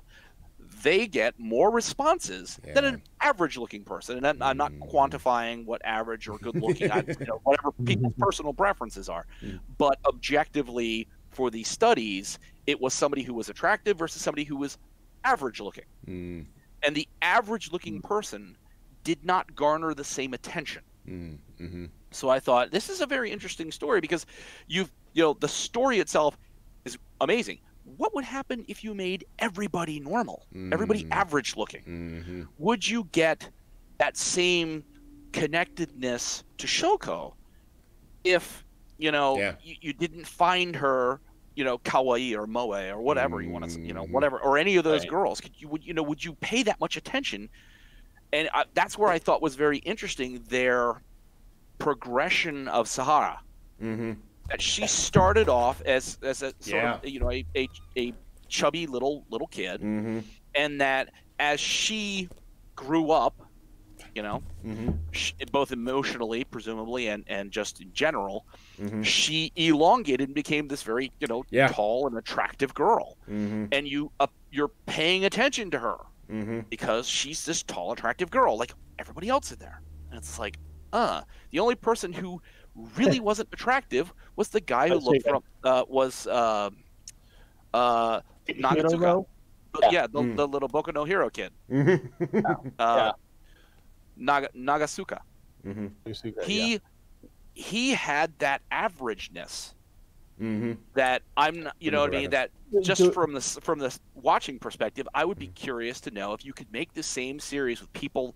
Speaker 3: they get more responses than an average-looking person, and I'm, I'm not
Speaker 1: Mm.
Speaker 3: quantifying what average or good-looking, I, [LAUGHS] you know, whatever people's personal preferences are,
Speaker 1: Mm.
Speaker 3: but objectively for these studies, it was somebody who was attractive versus somebody who was average-looking
Speaker 1: Mm.
Speaker 3: and the average looking person did not garner the same attention.
Speaker 1: Mm. hmm
Speaker 3: So I thought this is a very interesting story because you've you know the story itself is amazing. What would happen if you made everybody normal, everybody
Speaker 1: Mm.
Speaker 3: average looking?
Speaker 1: hmm
Speaker 3: Would you get that same connectedness to Shoko if you know
Speaker 1: Yeah.
Speaker 3: you, you didn't find her you know kawaii or moe or whatever you want to you know whatever or any of those
Speaker 2: Right.
Speaker 3: girls could you would you know would you pay that much attention and I, that's where i thought was very interesting their progression of sahara.
Speaker 1: Hmm
Speaker 3: that she started off as as a sort
Speaker 1: Yeah.
Speaker 3: of you know a, a, a chubby little little kid.
Speaker 1: Hmm
Speaker 3: and that as she grew up you know
Speaker 1: hmm
Speaker 3: sh- both emotionally presumably and and just in general
Speaker 1: hmm
Speaker 3: she elongated and became this very you know
Speaker 1: Yeah.
Speaker 3: tall and attractive girl.
Speaker 1: Hmm
Speaker 3: and you uh, you're paying attention to her
Speaker 1: hmm
Speaker 3: because she's this tall attractive girl like everybody else in there. And it's like uh the only person who really [LAUGHS] wasn't attractive was the guy who
Speaker 2: I'd
Speaker 3: looked from uh was uh uh Nagatsuka. Yeah,
Speaker 2: Yeah.
Speaker 3: the,
Speaker 1: Mm.
Speaker 3: the little Boku no Hero kid. [LAUGHS]
Speaker 1: Hmm
Speaker 3: uh Naga, Nagasuka.
Speaker 2: Yeah.
Speaker 3: he he had that averageness
Speaker 1: hmm
Speaker 3: that I'm not, you know what I mean that just
Speaker 2: Do-
Speaker 3: from the from the watching perspective I would be curious to know if you could make the same series with people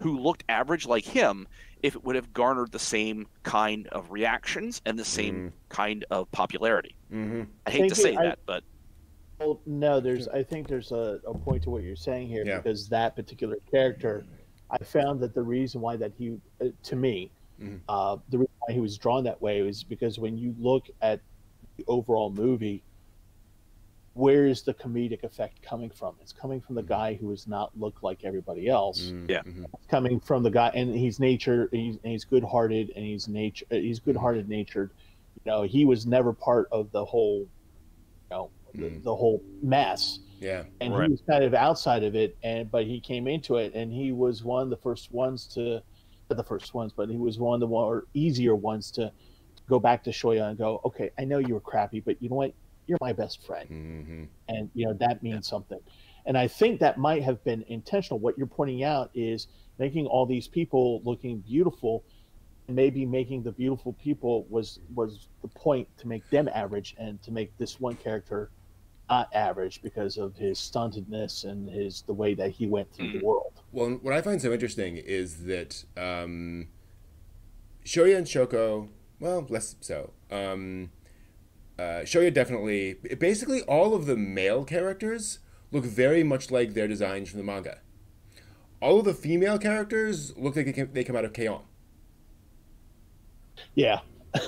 Speaker 3: who looked average like him if it would have garnered the same kind of reactions and the same
Speaker 1: Mm.
Speaker 3: kind of popularity
Speaker 1: hmm
Speaker 3: I hate to say
Speaker 2: you. I-
Speaker 3: that but
Speaker 2: Well, no, there's. I think there's a, a point to what you're saying here
Speaker 1: Yeah.
Speaker 2: because that particular character, I found that the reason why that he, uh, to me,
Speaker 1: Mhm.
Speaker 2: uh, the reason why he was drawn that way was because when you look at the overall movie, where is the comedic effect coming from? It's coming from the guy who does not look like everybody else.
Speaker 3: Yeah.
Speaker 1: hmm
Speaker 2: It's coming from the guy, and he's nature. He's, and he's good-hearted, and he's nature. He's good-hearted natured, You know, he was never part of the whole, you know, the,
Speaker 1: Mm.
Speaker 2: the whole mess,
Speaker 1: Yeah.
Speaker 2: and
Speaker 3: Right.
Speaker 2: he was kind of outside of it. And but he came into it, and he was one of the first ones to, not the first ones, but he was one of the more easier ones to go back to Shoya and go, okay, I know you were crappy, but you know what? You're my best friend.
Speaker 1: Hmm
Speaker 2: and you know that means something. And i think that might have been intentional. What you're pointing out is making all these people looking beautiful and maybe making the beautiful people was was the point to make them average and to make this one character not average because of his stuntedness and his the way that he went through the world.
Speaker 1: Well, what I find so interesting is that um, Shoya and Shoko, well, less so. Um, uh, Shoya definitely, basically all of the male characters look very much like their designs from the manga. All of the female characters look like they, came, they come out of K-On!
Speaker 2: yeah [LAUGHS]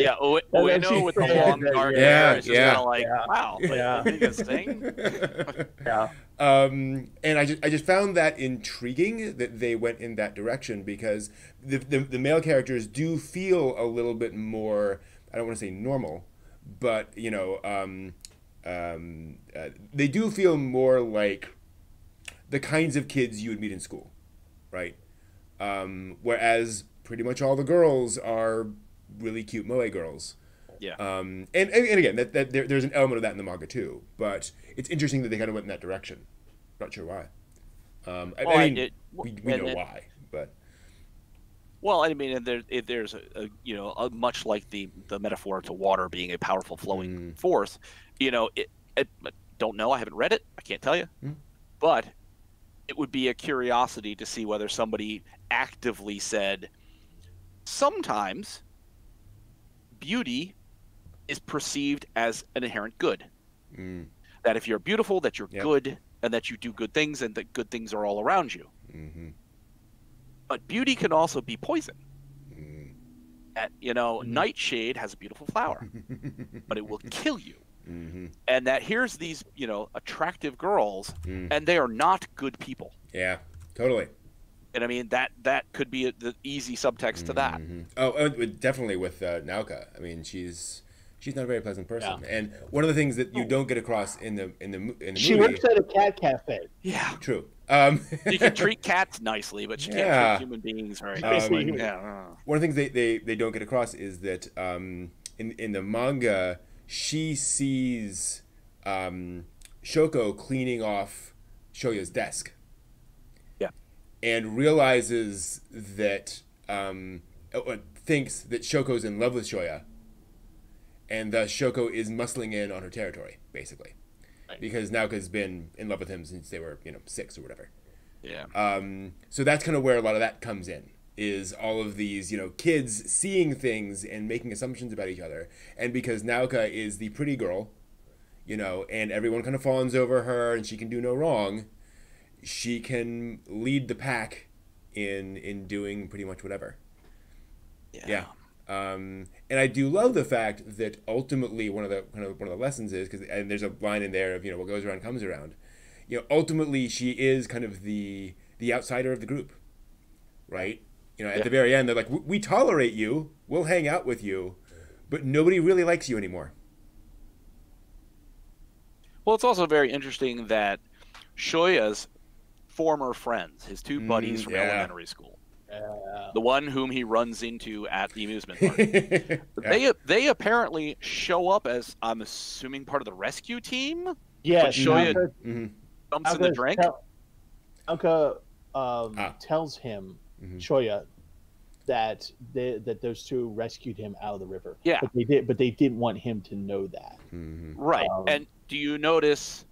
Speaker 3: Yeah, Ue-
Speaker 2: That
Speaker 3: Ueno with [LAUGHS] the long
Speaker 2: yeah,
Speaker 3: dark
Speaker 1: yeah.
Speaker 3: hair. It's just
Speaker 1: Yeah,
Speaker 3: kind of like,
Speaker 2: yeah.
Speaker 3: wow, like,
Speaker 2: Yeah.
Speaker 3: the biggest thing. [LAUGHS]
Speaker 2: yeah
Speaker 1: um, and I just, I just found that intriguing that they went in that direction because the, the, the male characters do feel a little bit more, I don't want to say normal, but, you know, um, um, uh, they do feel more like the kinds of kids you would meet in school, right? Um, whereas pretty much all the girls are really cute moe girls.
Speaker 3: Yeah.
Speaker 1: Um, and, and, and again, that, that there, there's an element of that in the manga too. But it's interesting that they kind of went in that direction. Not sure why. Um, I,
Speaker 3: Well,
Speaker 1: I mean,
Speaker 3: it-
Speaker 1: we, we know
Speaker 3: and-
Speaker 1: why, but
Speaker 3: Well, I mean, and there, it, there's a, a you know, a, much like the the metaphor to water being a powerful flowing
Speaker 1: Mm.
Speaker 3: force. You know, it, it. I Don't know. I haven't read it. I can't tell you.
Speaker 1: Mm.
Speaker 3: But it would be a curiosity to see whether somebody actively said, sometimes beauty is perceived as an inherent good.
Speaker 1: mm,
Speaker 3: That if you're beautiful, that you're
Speaker 1: Yep.
Speaker 3: good, and that you do good things, and that good things are all around you.
Speaker 1: hmm
Speaker 3: But beauty can also be poison.
Speaker 1: mm,
Speaker 3: That you know,
Speaker 2: Mhm.
Speaker 3: nightshade has a beautiful flower, [LAUGHS] but it will kill you.
Speaker 1: hmm
Speaker 3: And that here's these you know attractive girls,
Speaker 1: mm.
Speaker 3: and they are not good people.
Speaker 1: yeah, totally.
Speaker 3: And I mean that that could be a, the easy subtext to that.
Speaker 1: Mhm. Oh, uh, definitely with uh, Naoka. I mean, she's she's not a very pleasant person. And one of the things that you don't get across in the in the mo- in the
Speaker 2: she
Speaker 1: movie,
Speaker 2: works at a cat cafe
Speaker 3: Yeah,
Speaker 1: true. Um, [LAUGHS]
Speaker 3: you can [LAUGHS] treat cats nicely, but you can't
Speaker 1: Yeah.
Speaker 3: treat human beings right.
Speaker 1: Um, [LAUGHS]
Speaker 3: yeah.
Speaker 1: one of the things they, they, they don't get across is that um, in in the manga, she sees um, Shoko cleaning off Shoya's desk.
Speaker 3: Yeah.
Speaker 1: And realizes that um, uh, thinks that Shoko's in love with Shoya, and thus Shoko is muscling in on her territory, basically,
Speaker 3: Right.
Speaker 1: because Naoka's been in love with him since they were you know six or whatever.
Speaker 3: Yeah.
Speaker 1: Um, so that's kind of where a lot of that comes in. Is all of these, you know, kids seeing things and making assumptions about each other, and because Naoka is the pretty girl, you know, and everyone kind of fawns over her, and she can do no wrong, she can lead the pack in in doing pretty much whatever. Yeah. Um, and I do love the fact that ultimately one of the kind of one of the lessons is because and there's a line in there of you know what goes around comes around. You know, ultimately she is kind of the the outsider of the group, right? You know, at
Speaker 3: Yeah.
Speaker 1: the very end they're like, "We- "We tolerate you, we'll hang out with you, but nobody really likes you anymore."
Speaker 3: Well, it's also very interesting that Shoya's former friends, his two
Speaker 1: Mm,
Speaker 3: buddies from
Speaker 1: yeah.
Speaker 3: elementary school, the one whom he runs into at the amusement park,
Speaker 1: Yeah. [LAUGHS]
Speaker 3: they they apparently show up as I'm assuming part of the rescue team.
Speaker 2: yeah
Speaker 3: But Shoya-
Speaker 2: Naoka-
Speaker 1: Mhm.
Speaker 3: Jumps in the drink.
Speaker 2: tell- Naoka, um,
Speaker 1: Ah.
Speaker 2: tells him
Speaker 1: Mhm.
Speaker 2: Shoya that they, that those two rescued him out of the river.
Speaker 3: Yeah.
Speaker 2: but they did, but they didn't want him to know that.
Speaker 1: Mhm.
Speaker 3: Right.
Speaker 2: Um,
Speaker 3: and do you notice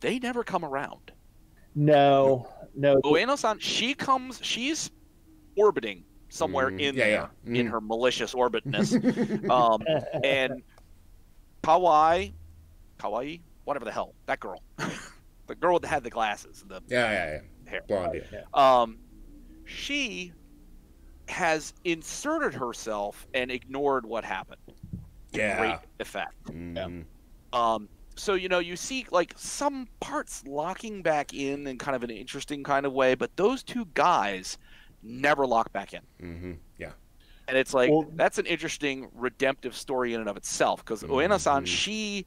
Speaker 3: they never come around?
Speaker 2: No, no.
Speaker 3: Ueno-san, she comes, she's orbiting somewhere
Speaker 1: Mm,
Speaker 3: in
Speaker 1: yeah,
Speaker 3: there
Speaker 1: yeah.
Speaker 3: in
Speaker 1: Mhm.
Speaker 3: her malicious orbitness. [LAUGHS] um, and Kawai, Kawaii, whatever the hell, that girl, [LAUGHS] the girl that had the glasses, the
Speaker 1: yeah, yeah, yeah.
Speaker 3: hair.
Speaker 1: Blonde. Yeah.
Speaker 3: Um, she has inserted herself and ignored what happened.
Speaker 1: Yeah.
Speaker 3: Great effect.
Speaker 1: Mhm.
Speaker 3: Um, so you know, you see like some parts locking back in in kind of an interesting kind of way, but those two guys never lock back in.
Speaker 1: Mhm. Yeah.
Speaker 3: And it's like
Speaker 2: Well-
Speaker 3: that's an interesting redemptive story in and of itself because Ueno-san, she,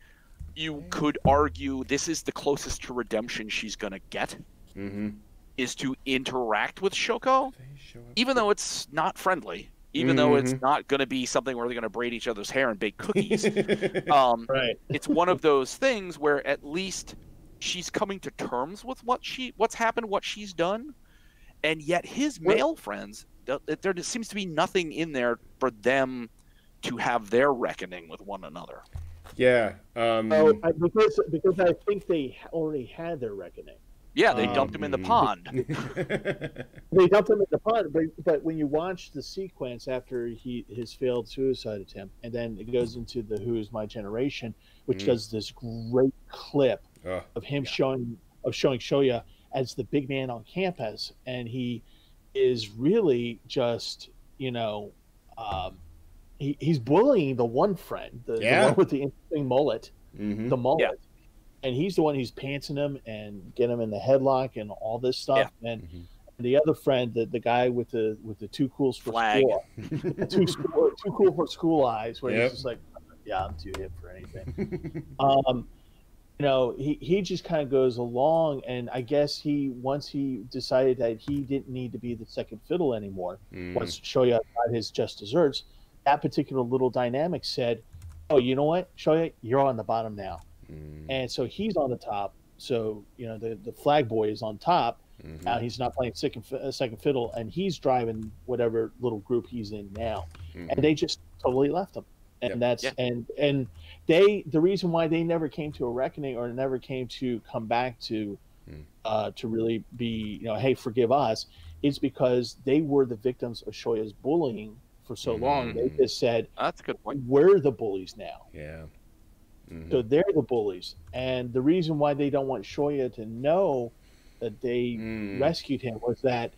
Speaker 3: you could argue this is the closest to redemption she's gonna get
Speaker 1: Mm-hmm.
Speaker 3: is to interact with Shoko, even though it's not friendly, even though it's not gonna be something where they're gonna braid each other's hair and bake cookies. [LAUGHS] um,
Speaker 2: Right.
Speaker 3: it's one of those things where at least she's coming to terms with what she what's happened what she's done and yet his
Speaker 2: Well-
Speaker 3: male friends there just seems to be nothing in there for them to have their reckoning with one another
Speaker 1: yeah. Um,
Speaker 2: Oh, I, because because I think they already had their reckoning.
Speaker 3: yeah they
Speaker 2: Um,
Speaker 3: dumped him in the pond [LAUGHS]
Speaker 2: They dumped him in the pond, but, but when you watch the sequence after he his failed suicide attempt, and then it goes into the "Who Is My Generation," which
Speaker 1: Mm.
Speaker 2: does this great clip
Speaker 1: oh,
Speaker 2: of him showing of showing Shoya as the big man on campus, and he is really just you know um, he, he's bullying the one friend, the, the one with the interesting mullet,
Speaker 1: mhm.
Speaker 2: the mullet.
Speaker 3: Yeah.
Speaker 2: And he's the one who's pantsing him and get him in the headlock and all this stuff. And
Speaker 1: Mhm.
Speaker 2: the other friend, the, the guy with the with the two cools for
Speaker 3: Flag.
Speaker 2: school, too school, too cool for school eyes, where
Speaker 1: Yep.
Speaker 2: he's just like, yeah, I'm too hip for anything. um, you know, he, he just kind of goes along, and I guess he once he decided that he didn't need to be the second fiddle anymore.
Speaker 1: Mm.
Speaker 2: Once Shoya got his just desserts, that particular little dynamic said, "Oh, you know what, Shoya, you're on the bottom now."
Speaker 1: Mm.
Speaker 2: and so he's on the top. So you know the the flag boy is on top.
Speaker 1: Mhm.
Speaker 2: Now he's not playing second uh, second fiddle, and he's driving whatever little group he's in now.
Speaker 1: Mhm.
Speaker 2: And they just totally left him, and
Speaker 1: Yep.
Speaker 2: that's
Speaker 3: Yeah.
Speaker 2: and and they the reason why they never came to a reckoning or never came to come back to
Speaker 1: Mm.
Speaker 2: uh, to really be you know hey forgive us is because they were the victims of Shoya's bullying for so long. They
Speaker 1: Mm.
Speaker 2: just said
Speaker 3: that's a good point
Speaker 2: we're the bullies now.
Speaker 1: Yeah. Mhm.
Speaker 2: So they're the bullies. And the reason why they don't want Shoya to know that they
Speaker 1: Mm.
Speaker 2: rescued him was that,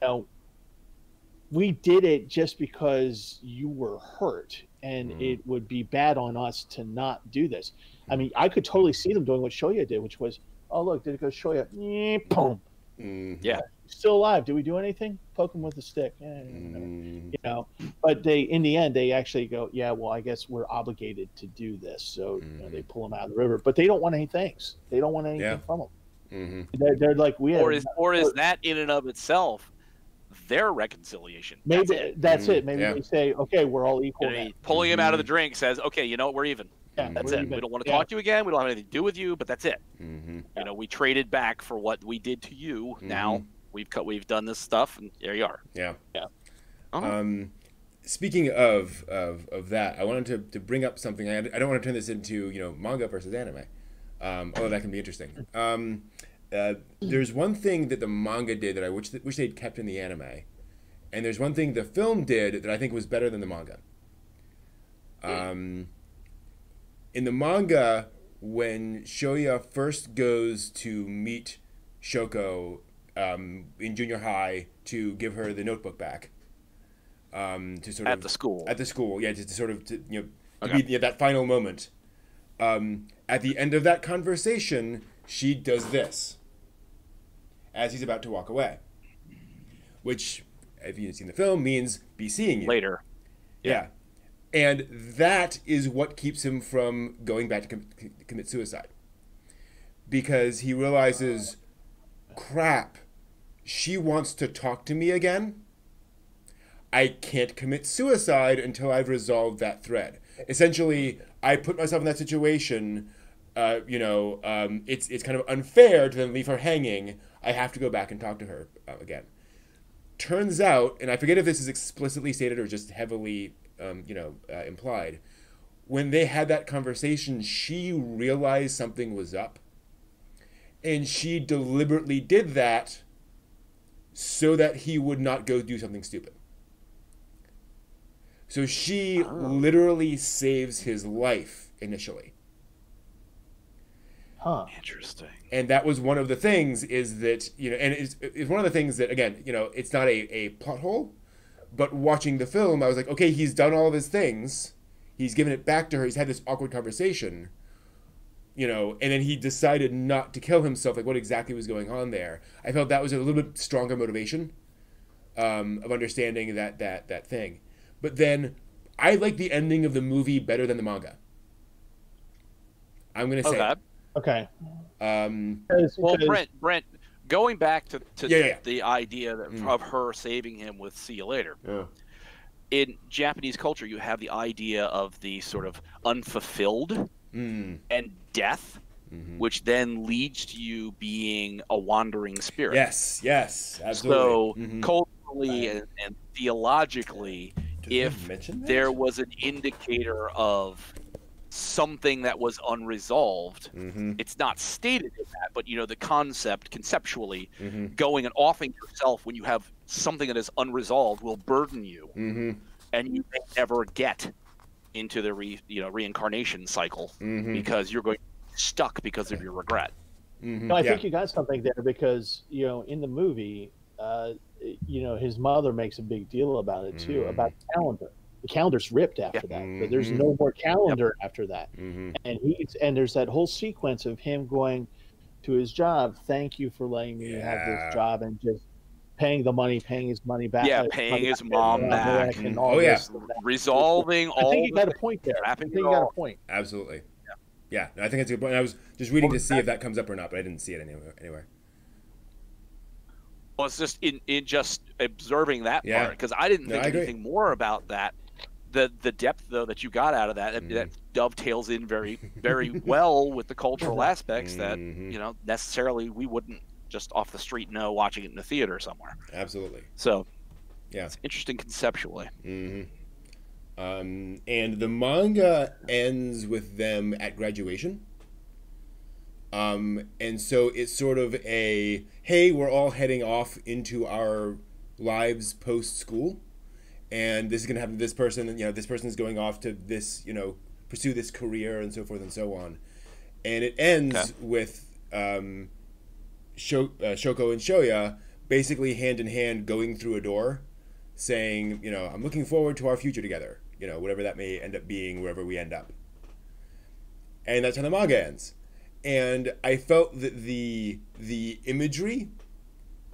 Speaker 2: you know, we did it just because you were hurt. And
Speaker 1: Mm.
Speaker 2: it would be bad on us to not do this. I mean, I could totally see them doing what Shoya did, which was, oh, look, did it go Shoya? Eh, Boom.
Speaker 1: Mm.
Speaker 3: Yeah.
Speaker 2: Still alive. Did we do anything? Poke him with a stick. Eh,
Speaker 1: Mm.
Speaker 2: you know but they in the end they actually go yeah well i guess we're obligated to do this so you know, they pull them out of the river but they don't want any thanks they don't want anything
Speaker 1: Yeah.
Speaker 2: from them
Speaker 1: Mhm.
Speaker 2: they're, they're like we
Speaker 3: or is or is that in and of itself their reconciliation
Speaker 2: maybe
Speaker 3: That's
Speaker 2: that's,
Speaker 3: it.
Speaker 2: it, maybe
Speaker 1: Yeah.
Speaker 2: they say okay we're all
Speaker 3: You
Speaker 2: equal
Speaker 3: know,
Speaker 2: now.
Speaker 3: pulling him out of the
Speaker 1: Mhm.
Speaker 3: drink says okay you know what we're even
Speaker 2: yeah,
Speaker 3: that's
Speaker 2: we're
Speaker 3: it
Speaker 2: even.
Speaker 3: we don't want to
Speaker 2: Yeah.
Speaker 3: talk to you again we don't have anything to do with you but that's it
Speaker 1: Mhm.
Speaker 3: you know we traded back for what we did to you now we've cut we've done this stuff and there you are
Speaker 1: Yeah.
Speaker 2: Yeah.
Speaker 3: Uh-huh.
Speaker 1: Um, speaking of, of of that, I wanted to, to bring up something. I, I don't want to turn this into you know manga versus anime, um, although that can be interesting. Um, uh, there's one thing that the manga did that I wish wish they'd kept in the anime, and there's one thing the film did that I think was better than the manga. Um, in the manga, when Shoya first goes to meet Shoko um, in junior high to give her the notebook back, um, to sort
Speaker 3: at
Speaker 1: of at
Speaker 3: the school
Speaker 1: at the school, yeah, to, to sort of to, you know to be yeah, that final moment. Um, at the end of that conversation, she does this as he's about to walk away, which, if you've seen the film, means be seeing you.
Speaker 3: later
Speaker 1: Yeah. And that is what keeps him from going back to com- commit suicide. Because he realizes, crap, she wants to talk to me again. I can't commit suicide until I've resolved that thread. Essentially, I put myself in that situation. Uh, you know, um, it's it's kind of unfair to then leave her hanging. I have to go back and talk to her uh, again turns out, and I forget if this is explicitly stated or just heavily, um, you know, uh, implied. When they had that conversation, she realized something was up, and she deliberately did that so that he would not go do something stupid. So she literally saves his life initially
Speaker 2: huh
Speaker 3: interesting
Speaker 1: and that was one of the things is that you know and it's, it's one of the things that again you know it's not a, a plot hole but watching the film i was like okay he's done all of his things he's given it back to her he's had this awkward conversation you know and then he decided not to kill himself like what exactly was going on there i felt that was a little bit stronger motivation um, of understanding that that that thing but then I like the ending of the movie better than the manga. I'm gonna say.
Speaker 3: Okay.
Speaker 2: Okay.
Speaker 1: Um,
Speaker 2: Because-
Speaker 3: Well,
Speaker 2: because-
Speaker 3: Brent, Brent, going back to, to
Speaker 1: Yeah, yeah, yeah.
Speaker 3: the idea that,
Speaker 1: Mm.
Speaker 3: of her saving him with "See you later."
Speaker 1: yeah.
Speaker 3: In Japanese culture, you have the idea of the sort of unfulfilled
Speaker 1: Mm,
Speaker 3: and death,
Speaker 1: mhm.
Speaker 3: which then leads to you being a wandering spirit.
Speaker 1: Yes, yes,
Speaker 3: So
Speaker 1: absolutely. Mhm.
Speaker 3: culturally and, and theologically,
Speaker 1: Did
Speaker 3: if there was an indicator of something that was unresolved.
Speaker 1: Mhm,
Speaker 3: It's not stated in that, but you know the concept conceptually
Speaker 1: mhm,
Speaker 3: going and offing yourself when you have something that is unresolved will burden you,
Speaker 1: mhm,
Speaker 3: and you may never get into the re, you know reincarnation cycle
Speaker 1: mhm,
Speaker 3: because you're going stuck because of your regret.
Speaker 1: mhm.
Speaker 2: No, I
Speaker 1: Yeah.
Speaker 2: think you got something there because you know in the movie, uh, you know his mother makes a big deal about it too
Speaker 1: Mm.
Speaker 2: about the calendar. The calendar's ripped after that. So there's no more calendar after that.
Speaker 1: Mhm,
Speaker 2: And he's and there's that whole sequence of him going to his job. Thank you for letting me have this job and just paying the money, paying his money back.
Speaker 3: Yeah, paying his
Speaker 2: back,
Speaker 3: mom back.
Speaker 2: and all
Speaker 1: Oh, yeah.
Speaker 2: this and.
Speaker 3: Resolving
Speaker 2: I
Speaker 3: all
Speaker 2: think you
Speaker 3: the
Speaker 2: got a point there. I think
Speaker 3: it
Speaker 2: you got a point.
Speaker 1: Absolutely. Yeah, no, I think it's a good point. I was just reading to see if that comes up or not, but I didn't see it anywhere. anywhere.
Speaker 3: Well, it's just in, in just observing that
Speaker 1: Yeah.
Speaker 3: part because I didn't
Speaker 1: No,
Speaker 3: think
Speaker 1: I
Speaker 3: anything more about that. The the depth though that you got out of that that-
Speaker 1: Mhm.
Speaker 3: that dovetails in very [LAUGHS] very well with the cultural aspects that
Speaker 1: Mhm.
Speaker 3: you know necessarily we wouldn't just off the street know watching it in a theater somewhere.
Speaker 1: Absolutely.
Speaker 3: So
Speaker 1: Yeah.
Speaker 3: it's interesting conceptually.
Speaker 1: hmm Um, and the manga ends with them at graduation. Um, and so it's sort of a hey, we're all heading off into our lives post school, and this is going to happen to this person, and you know, this person is going off to this, you know, pursue this career and so forth and so on. And it ends
Speaker 3: Okay.
Speaker 1: with um, Sho- uh, Shoko and Shoya basically hand in hand going through a door saying, you know, I'm looking forward to our future together, you know, whatever that may end up being, wherever we end up. And that's how the manga ends. And I felt that the the imagery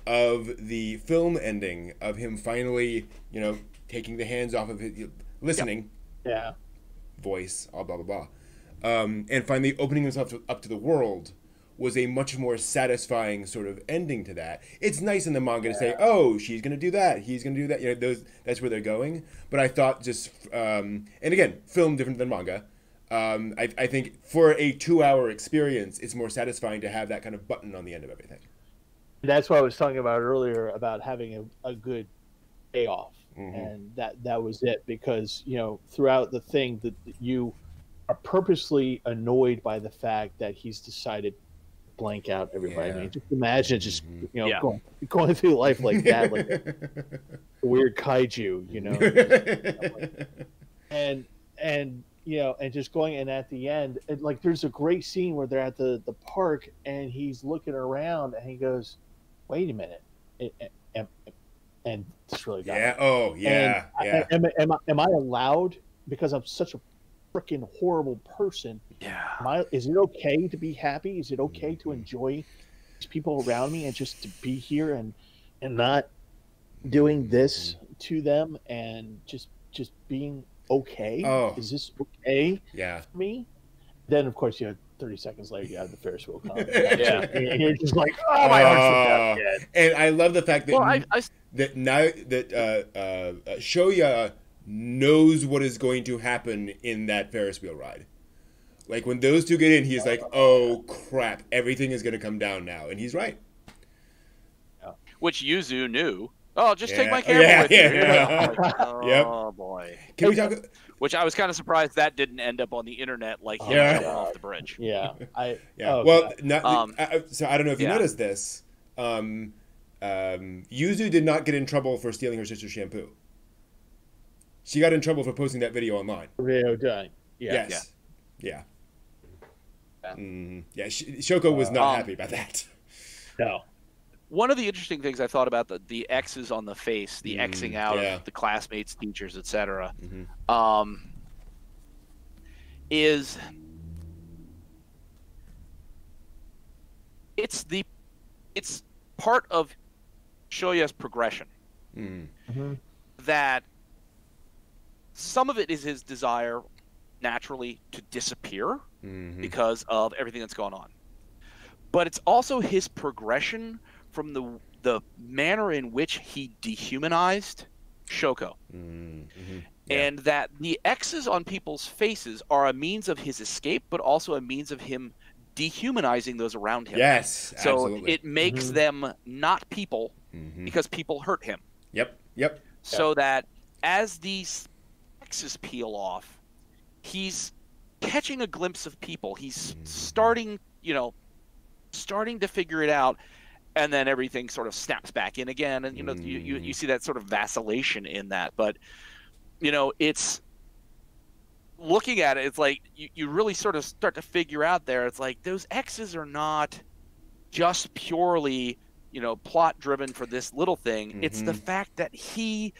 Speaker 1: of the film ending of him finally, you know, taking the hands off of his listening
Speaker 2: Yeah.
Speaker 1: voice, all blah blah blah, um, and finally opening himself to, up to the world was a much more satisfying sort of ending to that. It's nice in the manga to say, "Oh, she's gonna do that, he's gonna do that." You know, those that's where they're going. But I thought just, um, and again, film different than manga. Um, I, I think for a two-hour experience, it's more satisfying to have that kind of button on the end of everything.
Speaker 2: That's what I was talking about earlier about having a, a good payoff,
Speaker 1: Mhm.
Speaker 2: and that that was it. Because you know, throughout the thing, that you are purposely annoyed by the fact that he's decided to blank out everybody. I mean, just imagine just
Speaker 1: Mhm.
Speaker 2: you know
Speaker 3: Yeah.
Speaker 2: going going through life like that, like [LAUGHS] a weird kaiju, you know, [LAUGHS] and and you know, and just going and at the end, and like there's a great scene where they're at the the park and he's looking around and he goes, "Wait a minute," and, and, it's really got me.
Speaker 1: yeah. Oh, yeah.
Speaker 2: And
Speaker 1: Yeah.
Speaker 2: I, am, am, I, am I allowed because I'm such a freaking horrible person?
Speaker 3: Yeah.
Speaker 2: I, is it okay to be happy? Is it okay to
Speaker 1: Mhm.
Speaker 2: enjoy these people around me and just to be here and and not doing this to them and just just being okay?
Speaker 1: Oh.
Speaker 2: Is this okay
Speaker 1: Yeah.
Speaker 2: for me? Then of course you know, 30 seconds later you have the Ferris wheel [LAUGHS] come.
Speaker 3: Yeah.
Speaker 2: and you're just like, oh my heart's
Speaker 1: Oh. And I love the fact that
Speaker 3: Well, I, I
Speaker 1: that now that uh, uh, uh, Shoya knows what is going to happen in that Ferris wheel ride. Like when those two get in, he's like, "Oh crap! Everything is going to come down now," and he's right.
Speaker 3: which Yuzu knew. Oh, just take my camera
Speaker 1: Yeah,
Speaker 3: with you.
Speaker 1: yeah,
Speaker 3: you know?
Speaker 1: yeah.
Speaker 3: Like, oh
Speaker 1: Yep.
Speaker 3: boy.
Speaker 1: Can we talk?
Speaker 3: Which I was kind of surprised that didn't end up on the internet like him
Speaker 1: Yeah.
Speaker 3: jumping off the bridge.
Speaker 2: Yeah. I [LAUGHS]
Speaker 1: Yeah.
Speaker 2: oh,
Speaker 1: well, not,
Speaker 3: Um,
Speaker 1: I, I- so I don't know if you
Speaker 3: yeah.
Speaker 1: noticed this. Um, um, Yuzu did not get in trouble for stealing her sister's shampoo. She got in trouble for posting that video online.
Speaker 2: video done. Yeah.
Speaker 1: Yes. Yeah.
Speaker 2: Yeah.
Speaker 1: Mhm. Yeah. Shoko was not
Speaker 3: Um,
Speaker 1: happy about that.
Speaker 2: No.
Speaker 3: One of the interesting things I thought about the the X's on the face, the
Speaker 1: Mm,
Speaker 3: Xing out
Speaker 1: yeah.
Speaker 3: of the classmates, teachers, etc.
Speaker 1: Mhm.
Speaker 3: Um, is it's the it's part of Shoya's progression
Speaker 1: Mm.
Speaker 2: Mhm.
Speaker 3: that some of it is his desire naturally to disappear
Speaker 1: Mhm.
Speaker 3: because of everything that's gone on. But it's also his progression from the the manner in which he dehumanized Shoko.
Speaker 1: Mhm. Mhm. Yeah.
Speaker 3: And that the X's on people's faces are a means of his escape, but also a means of him dehumanizing those around him.
Speaker 1: Yes,
Speaker 3: So
Speaker 1: absolutely.
Speaker 3: it makes
Speaker 2: Mhm.
Speaker 3: them not people
Speaker 1: Mhm.
Speaker 3: because people hurt him.
Speaker 1: Yep, yep.
Speaker 3: So that as these X's peel off, he's catching a glimpse of people. He's
Speaker 1: Mhm.
Speaker 3: starting, you know, starting to figure it out. And then everything sort of snaps back in again. And, you know, you, you, you
Speaker 1: Mhm.
Speaker 3: see that sort of vacillation in that. But, you know, it's looking at it, it's like you, you really sort of start to figure out there. It's like those X's are not just purely, you know, plot driven for this little thing. It's the
Speaker 1: Mhm.
Speaker 3: fact that he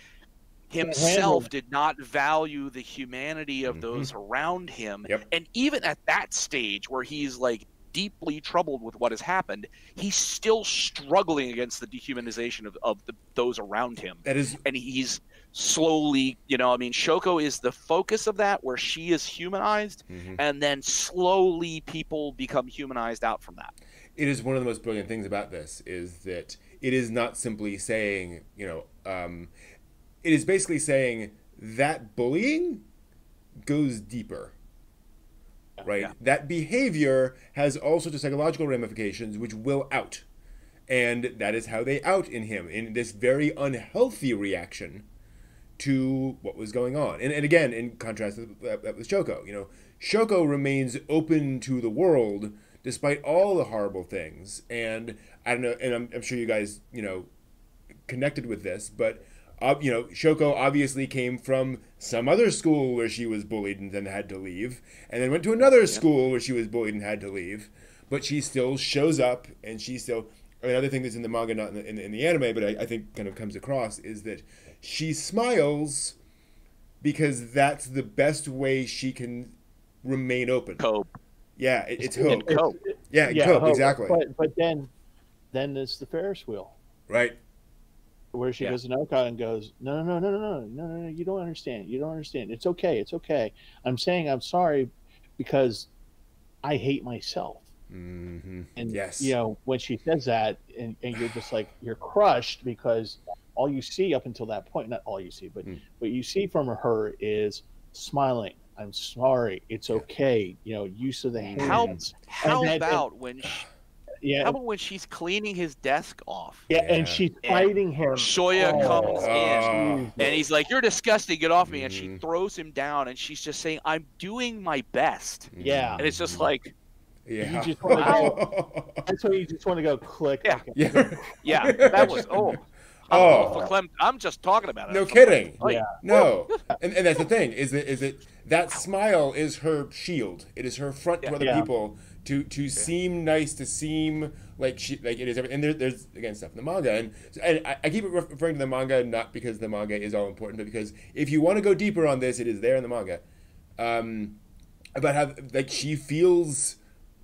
Speaker 3: himself did not value the humanity of
Speaker 1: Mhm.
Speaker 3: those around him.
Speaker 1: Yep.
Speaker 3: And even at that stage where he's like deeply troubled with what has happened, he's still struggling against the dehumanization of, of the, those around him.
Speaker 1: That is
Speaker 3: And he's slowly, you know, I mean, Shoko is the focus of that, where she is humanized,
Speaker 1: mhm.
Speaker 3: and then slowly people become humanized out from that.
Speaker 1: it is one of the most brilliant things about this is that it is not simply saying, you know, um, it is basically saying that bullying goes deeper. Right?
Speaker 3: Yeah.
Speaker 1: That behavior has all sorts of psychological ramifications which will out. And that is how they out in him, in this very unhealthy reaction to what was going on. And, and again, in contrast with, uh, with Shoko, you know, Shoko remains open to the world despite all the horrible things. And I don't know, and I'm, I'm sure you guys, you know, connected with this, but uh, you know, Shoko obviously came from some other school where she was bullied and then had to leave, and then went to another school where she was bullied and had to leave. But she still shows up, and she still. Another thing that's in the manga, not in the, in the, in the anime, but I, I think kind of comes across is that she smiles because that's the best way she can remain open.
Speaker 3: Cope.
Speaker 1: Yeah, it, it's
Speaker 3: And
Speaker 1: hope.
Speaker 3: cope.
Speaker 1: Yeah, cope,
Speaker 2: hope.
Speaker 1: exactly.
Speaker 2: But but then then there's the Ferris wheel
Speaker 1: Right.
Speaker 2: Where she
Speaker 3: Yeah.
Speaker 2: goes to Naoka and goes, no, no, no, no, no, no, no, no, you don't understand. You don't understand. It's okay. It's okay. I'm saying I'm sorry because I hate myself.
Speaker 1: hmm
Speaker 2: And
Speaker 1: yes.
Speaker 2: you know when she says that, and, and you're just like you're crushed because all you see up until that point, not all you see, but
Speaker 1: Mm.
Speaker 2: what you see from her is smiling. I'm sorry. It's okay. You know, use of the
Speaker 3: How-
Speaker 2: hands.
Speaker 3: How
Speaker 2: then-
Speaker 3: about when she,
Speaker 2: Yeah,
Speaker 3: how about when she's cleaning his desk off?
Speaker 2: yeah,
Speaker 1: Yeah.
Speaker 2: and she's
Speaker 3: And
Speaker 2: fighting him.
Speaker 3: Shoya
Speaker 2: Oh,
Speaker 3: comes in
Speaker 1: Oh.
Speaker 3: and he's like, "You're disgusting. Get off me!" And she
Speaker 1: Mhm.
Speaker 3: throws him down, and she's just saying, "I'm doing my best."
Speaker 2: Yeah.
Speaker 3: And it's just like,
Speaker 1: yeah.
Speaker 2: You just wanna go- [LAUGHS] That's why you just want to go click.
Speaker 3: Yeah.
Speaker 2: okay.
Speaker 1: yeah.
Speaker 3: yeah, [LAUGHS] that was oh. I'm,
Speaker 1: Oh.
Speaker 3: verklempt, I'm just talking about it.
Speaker 1: No kidding.
Speaker 3: like,
Speaker 2: Yeah.
Speaker 1: No, [LAUGHS] and, and that's the thing is it is it that smile is her shield. It is her front to
Speaker 3: Yeah.
Speaker 1: other
Speaker 2: Yeah.
Speaker 1: people to to seem nice, to seem like she like it is. every- And there, there's again stuff in the manga, and and I, I keep referring to the manga not because the manga is all important, but because if you want to go deeper on this, it is there in the manga. Um, about how like she feels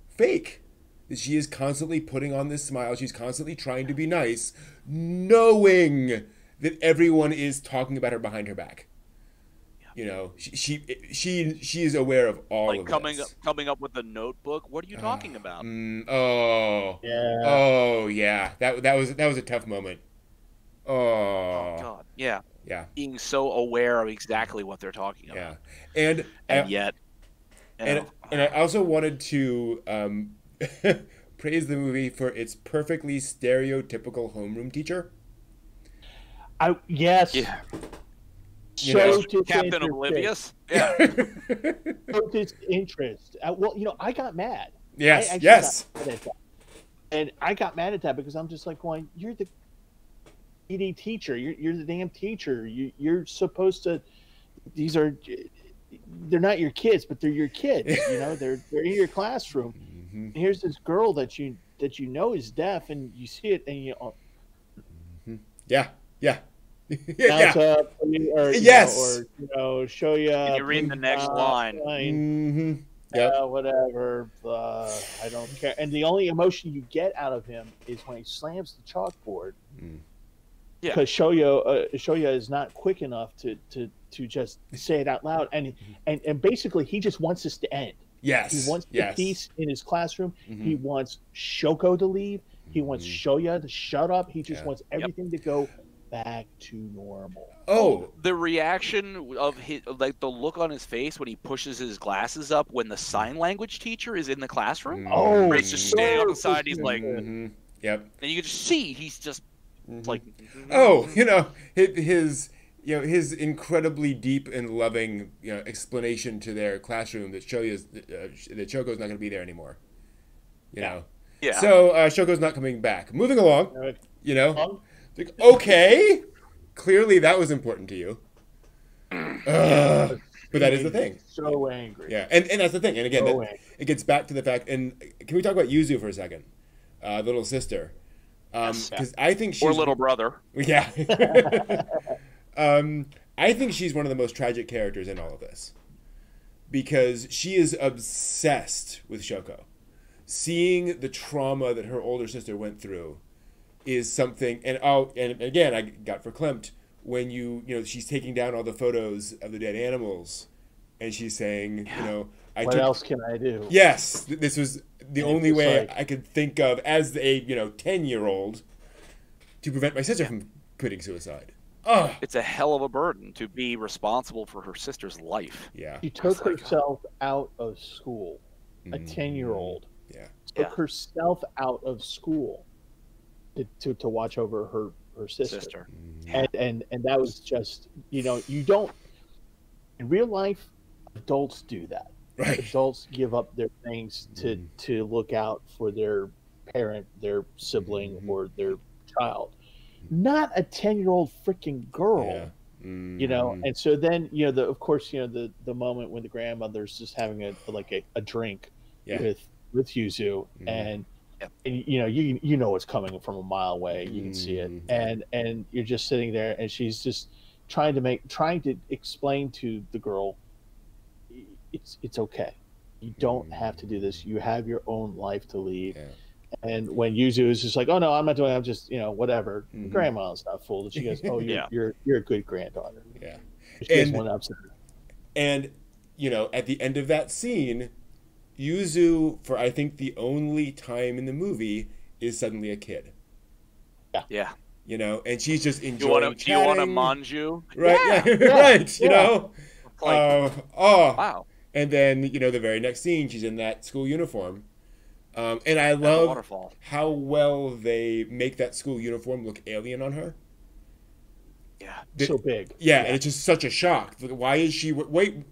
Speaker 1: fake. That she is constantly putting on this smile. She's constantly trying to be nice, knowing that everyone is talking about her behind her back. You know, she she she, she is aware of all
Speaker 3: like
Speaker 1: of
Speaker 3: coming up,
Speaker 1: this.
Speaker 3: coming up with a notebook. What are you talking about?
Speaker 1: Mm, oh,
Speaker 2: Yeah.
Speaker 1: oh yeah. That that was that was a tough moment.
Speaker 3: Oh
Speaker 1: Oh,
Speaker 3: God, yeah,
Speaker 1: yeah,
Speaker 3: being so aware of exactly what they're talking about,
Speaker 1: yeah. And
Speaker 3: and
Speaker 1: I-
Speaker 3: yet, you
Speaker 1: and
Speaker 3: know,
Speaker 1: and I also wanted to um, [LAUGHS] praise the movie for its perfectly stereotypical homeroom teacher.
Speaker 2: I yes.
Speaker 3: yeah,
Speaker 1: You
Speaker 2: So
Speaker 1: know,
Speaker 3: Captain. Oblivious. Yeah,
Speaker 2: So [LAUGHS] disinterest. Uh, well, you know, I got mad.
Speaker 1: Yes,
Speaker 2: actually
Speaker 1: yes.
Speaker 2: got mad. And I got mad at that because I'm just like going, you're the ED teacher. You're, you're the damn teacher. You, you're supposed to. These are. They're not your kids, but they're your kids. You know, [LAUGHS] they're they're in your classroom.
Speaker 1: Mhm.
Speaker 2: Here's this girl that you that you know is deaf, and you see it, and you oh,
Speaker 1: Yeah, yeah,
Speaker 2: bounce [LAUGHS]
Speaker 1: yeah.
Speaker 2: up, or, you-
Speaker 1: Yes.
Speaker 2: know, or you know, show you.
Speaker 3: Can you read the next line?
Speaker 1: hmm Yep.
Speaker 2: uh, whatever. Uh, I don't care. And the only emotion you get out of him is when he slams the chalkboard.
Speaker 1: Mm.
Speaker 3: Yeah.
Speaker 2: Because Shoya, uh, Shoya is not quick enough to, to, to just say it out loud, and and and basically he just wants this to end.
Speaker 1: Yes.
Speaker 2: He wants the peace in his classroom.
Speaker 1: Mhm.
Speaker 2: He wants Shoko to leave. He wants
Speaker 1: Mhm.
Speaker 2: Shoya to shut up. He just
Speaker 1: Yeah.
Speaker 2: wants everything to go back to normal.
Speaker 1: Oh,
Speaker 3: the reaction of his like the look on his face when he pushes his glasses up when the sign language teacher is in the classroom
Speaker 2: Oh,
Speaker 3: Where he's just standing on the side he's like
Speaker 1: mm-hmm. Yep.
Speaker 3: and you can just see he's just
Speaker 1: Mhm.
Speaker 3: like
Speaker 1: Oh, you know, his, his you know his incredibly deep and loving you know explanation to their classroom that Shoya's uh, that Shoko's not going to be there anymore. You
Speaker 2: Yeah.
Speaker 1: know.
Speaker 3: yeah
Speaker 1: So uh, Shoko's not coming back. Moving along, you know.
Speaker 2: Um,
Speaker 1: Like, okay, clearly that was important to you. [CLEARS THROAT] Ugh. but that is the thing.
Speaker 2: So angry.
Speaker 1: Yeah, and, and that's the thing. And again,
Speaker 2: So
Speaker 1: that, it gets back to the fact. And can we talk about Yuzu for a second? Uh, little sister. Because I think she's
Speaker 3: or little brother [LAUGHS]
Speaker 1: Yeah. [LAUGHS] um, I think she's one of the most tragic characters in all of this because she is obsessed with Shoko. Seeing the trauma that her older sister went through is something, and oh, and again, I got verklempt when you, you know, she's taking down all the photos of the dead animals, and she's saying, you know, I
Speaker 2: What
Speaker 1: took,
Speaker 2: else can I do?
Speaker 1: Yes, th- this was the
Speaker 2: And
Speaker 1: only
Speaker 2: it's
Speaker 1: way
Speaker 2: like-
Speaker 1: I could think of as a you know ten year old to prevent my sister from committing suicide. Oh,
Speaker 3: it's a hell of a burden to be responsible for her sister's life
Speaker 1: yeah,
Speaker 2: She took
Speaker 3: like-
Speaker 2: herself out of school. A
Speaker 1: Mm,
Speaker 2: ten-year-old
Speaker 1: Yeah,
Speaker 2: took
Speaker 3: Yeah.
Speaker 2: herself out of school to, to, to watch over her her sister.
Speaker 3: sister
Speaker 2: And, and and that was just you know you don't in real life adults do that.
Speaker 1: right.
Speaker 2: Adults give up their things to
Speaker 1: Mhm.
Speaker 2: to look out for their parent, their sibling,
Speaker 1: Mhm.
Speaker 2: or their child. Not a ten-year-old freaking girl.
Speaker 1: Yeah.
Speaker 2: you know
Speaker 1: Mhm.
Speaker 2: and so then you know the of course you know the the moment when the grandmother's just having a like a, a drink
Speaker 1: Yeah.
Speaker 2: with with yuzu and,
Speaker 3: Yep.
Speaker 2: and you know you you know it's coming from a mile away you can see it
Speaker 1: Mhm.
Speaker 2: and and you're just sitting there and she's just trying to make trying to explain to the girl it's it's okay you don't have to do this you have your own life to lead
Speaker 1: Yeah.
Speaker 2: and when Yuzu is just like, "Oh no, I'm not doing. it. I'm just, you know, whatever."
Speaker 1: Mhm.
Speaker 2: Grandma's not fooled. And she goes, "Oh, [LAUGHS] you're
Speaker 3: Yeah.
Speaker 2: you're, you're a good granddaughter."
Speaker 1: Yeah.
Speaker 2: She
Speaker 1: And-
Speaker 2: one upset.
Speaker 1: And you know, at the end of that scene, Yuzu, for I think the only time in the movie, is suddenly a kid.
Speaker 3: yeah Yeah.
Speaker 1: You know, and she's just
Speaker 3: you
Speaker 1: enjoying.
Speaker 3: want to do you want to
Speaker 1: chatting.
Speaker 3: manju
Speaker 1: Right. Yeah. [LAUGHS]
Speaker 2: Yeah,
Speaker 1: right. You know.
Speaker 3: like
Speaker 1: Uh, oh.
Speaker 3: wow
Speaker 1: And then, you know, the very next scene, she's in that school uniform. Um, and I love
Speaker 3: waterfall
Speaker 1: how well they make that school uniform look alien on her.
Speaker 3: yeah
Speaker 1: The-
Speaker 2: so big.
Speaker 1: yeah, and it's just such a shock. Why is she, wait,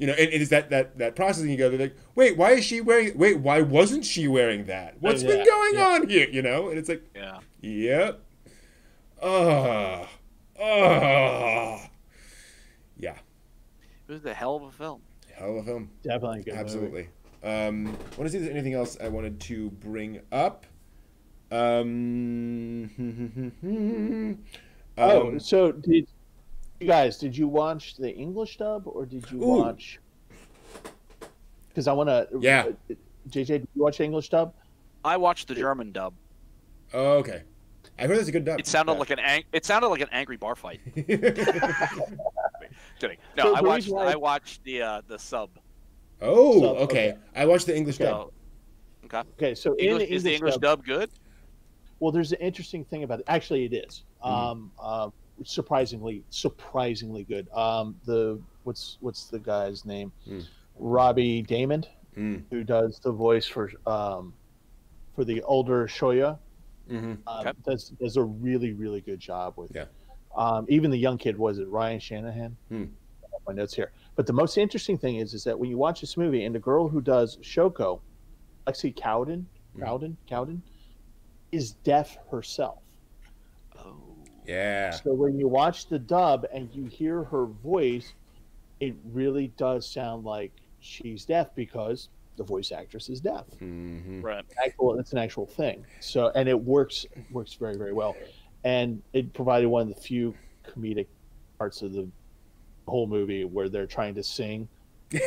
Speaker 1: you know, and it is that, that, that processing you go, they're like, wait, why is she wearing, wait, why wasn't she wearing that? What's been going
Speaker 2: yeah.
Speaker 1: on here? You know? And it's like,
Speaker 3: yeah
Speaker 1: yep. Oh, oh. Yeah,
Speaker 3: it was the hell of a film
Speaker 1: hell of a film.
Speaker 2: Definitely a good. movie.
Speaker 1: Absolutely. Um, want to see if there's anything else I wanted to bring up. Um, [LAUGHS]
Speaker 2: Oh,
Speaker 1: um,
Speaker 2: so did you guys? Did you watch the English dub or did you
Speaker 1: Ooh.
Speaker 2: watch? Because I want to.
Speaker 1: Yeah.
Speaker 2: JJ, did you watch the English dub?
Speaker 3: i watched the german dub
Speaker 1: oh, okay. I heard that's a good dub.
Speaker 3: it sounded like an ang- it sounded like an angry bar fight [LAUGHS] kidding no
Speaker 2: So
Speaker 3: i watched
Speaker 2: reason why-
Speaker 3: i watched the uh the sub
Speaker 1: oh,
Speaker 2: So,
Speaker 1: okay.
Speaker 2: okay.
Speaker 1: I watched the English dub.
Speaker 3: okay
Speaker 2: Okay, so in
Speaker 3: English, is the
Speaker 2: English
Speaker 3: english
Speaker 2: dub,
Speaker 3: dub good
Speaker 2: well, there's an interesting thing about it. Actually, it is.
Speaker 1: Mhm.
Speaker 2: Um, uh, surprisingly, surprisingly good. Um, the what's what's the guy's name?
Speaker 1: Hmm.
Speaker 2: Robbie Daymond,
Speaker 1: Mm.
Speaker 2: who does the voice for um, for the older Shoya.
Speaker 1: hmm
Speaker 2: um,
Speaker 3: Okay.
Speaker 2: does does a really really good job with.
Speaker 1: Yeah.
Speaker 2: Um, even the young kid was it Ryan Shanahan? I have My notes here. But the most interesting thing is is that when you watch this movie and the girl who does Shoko, Lexi Cowden,
Speaker 1: Hmm.
Speaker 2: Cowden, Cowden, is deaf herself.
Speaker 1: Yeah.
Speaker 2: So when you watch the dub and you hear her voice, it really does sound like she's deaf because the voice actress is deaf.
Speaker 1: Hmm
Speaker 3: right.
Speaker 2: Actual it's an actual thing. So and it works works very very well. And it provided one of the few comedic parts of the whole movie where they're trying to sing. [LAUGHS]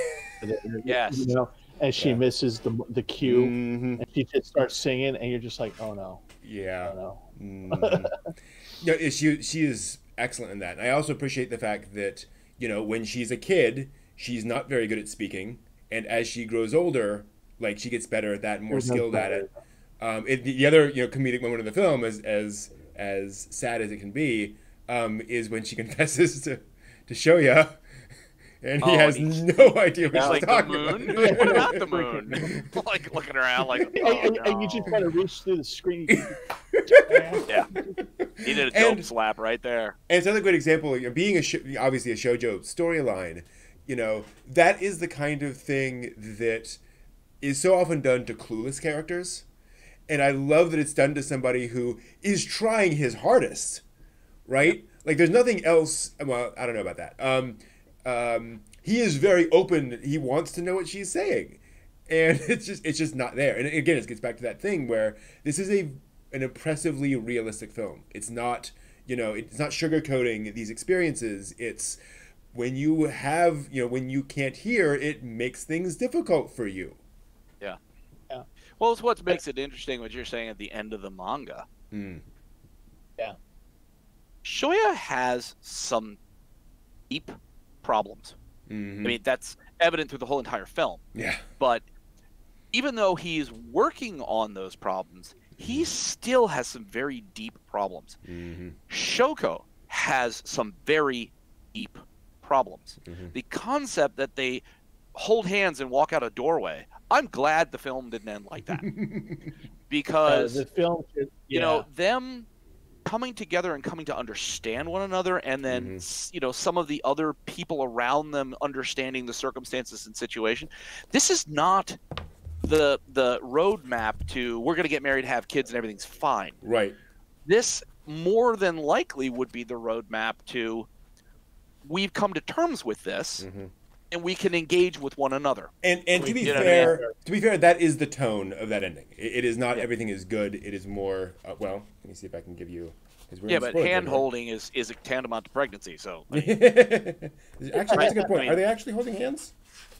Speaker 3: Yes.
Speaker 2: you know and she
Speaker 1: Yeah.
Speaker 2: misses the the cue
Speaker 1: hmm
Speaker 2: and she just starts singing and you're just like oh no
Speaker 1: Yeah.
Speaker 2: oh no
Speaker 1: Mhm. [LAUGHS] no, she she is excellent in that. And I also appreciate the fact that you know when she's a kid, she's not very good at speaking, and as she grows older, like she gets better at that, and more
Speaker 2: There's no
Speaker 1: skilled at it. Um, it, the other you know comedic moment of the film, as as as sad as it can be, um, is when she [LAUGHS] confesses to to Shoya, and he
Speaker 3: Oh,
Speaker 1: has
Speaker 3: and he's-
Speaker 1: no [LAUGHS] idea what
Speaker 3: It's
Speaker 1: she's
Speaker 3: like the
Speaker 1: talking
Speaker 3: moon.
Speaker 1: about. [LAUGHS]
Speaker 3: what about the moon? [LAUGHS] like looking around, like
Speaker 2: and,
Speaker 3: oh,
Speaker 2: and- and you just kind of reach through the screen.
Speaker 3: yeah. He did a dope
Speaker 1: And-
Speaker 3: slap right there.
Speaker 1: And it's another great example, you know, being a sh- obviously a shojo storyline, you know, that is the kind of thing that is so often done to clueless characters. And I love that it's done to somebody who is trying his hardest, right? Like there's nothing else. Well, I don't know about that. Um, um, he is very open. He wants to know what she's saying, and [LAUGHS] it's just it's just not there. And again, it gets back to that thing where this is a an impressively realistic film. It's not you know it's not sugarcoating these experiences. It's when you have you know when you can't hear, it makes things difficult for you.
Speaker 3: Yeah.
Speaker 2: Yeah.
Speaker 3: Well, it's what makes it interesting what you're saying at the end of the manga.
Speaker 1: Mm.
Speaker 3: Shoya has some deep problems.
Speaker 1: hmm
Speaker 3: I mean, that's evident through the whole entire film.
Speaker 1: yeah.
Speaker 3: But even though he's working on those problems, he still has some very deep problems.
Speaker 1: hmm
Speaker 3: Shoko has some very deep problems.
Speaker 1: Mhm.
Speaker 3: The concept that they hold hands and walk out a doorway, I'm glad the film didn't end like that. [LAUGHS]
Speaker 2: Uh,
Speaker 3: because,
Speaker 2: the film, should-
Speaker 3: you know, them coming together and coming to understand one another, and then,
Speaker 1: Mhm.
Speaker 3: you know, some of the other people around them understanding the circumstances and situation. This is not the the roadmap to we're going to get married, have kids, and everything's fine
Speaker 1: Right.
Speaker 3: this more than likely would be the roadmap to we've come to terms with this
Speaker 1: Mhm.
Speaker 3: And we can engage with one another.
Speaker 1: And and to be
Speaker 3: You know what I
Speaker 1: fair, to be fair, that is the tone of that ending. It, it is not
Speaker 3: Yeah.
Speaker 1: everything is good. It is more. Uh, well, let me see if I can give you. we're
Speaker 3: yeah, but hand
Speaker 1: territory.
Speaker 3: holding is is a tantamount to pregnancy. So [LAUGHS] I mean,
Speaker 1: actually, that's a good point.
Speaker 3: I mean-
Speaker 1: Are they actually holding hands?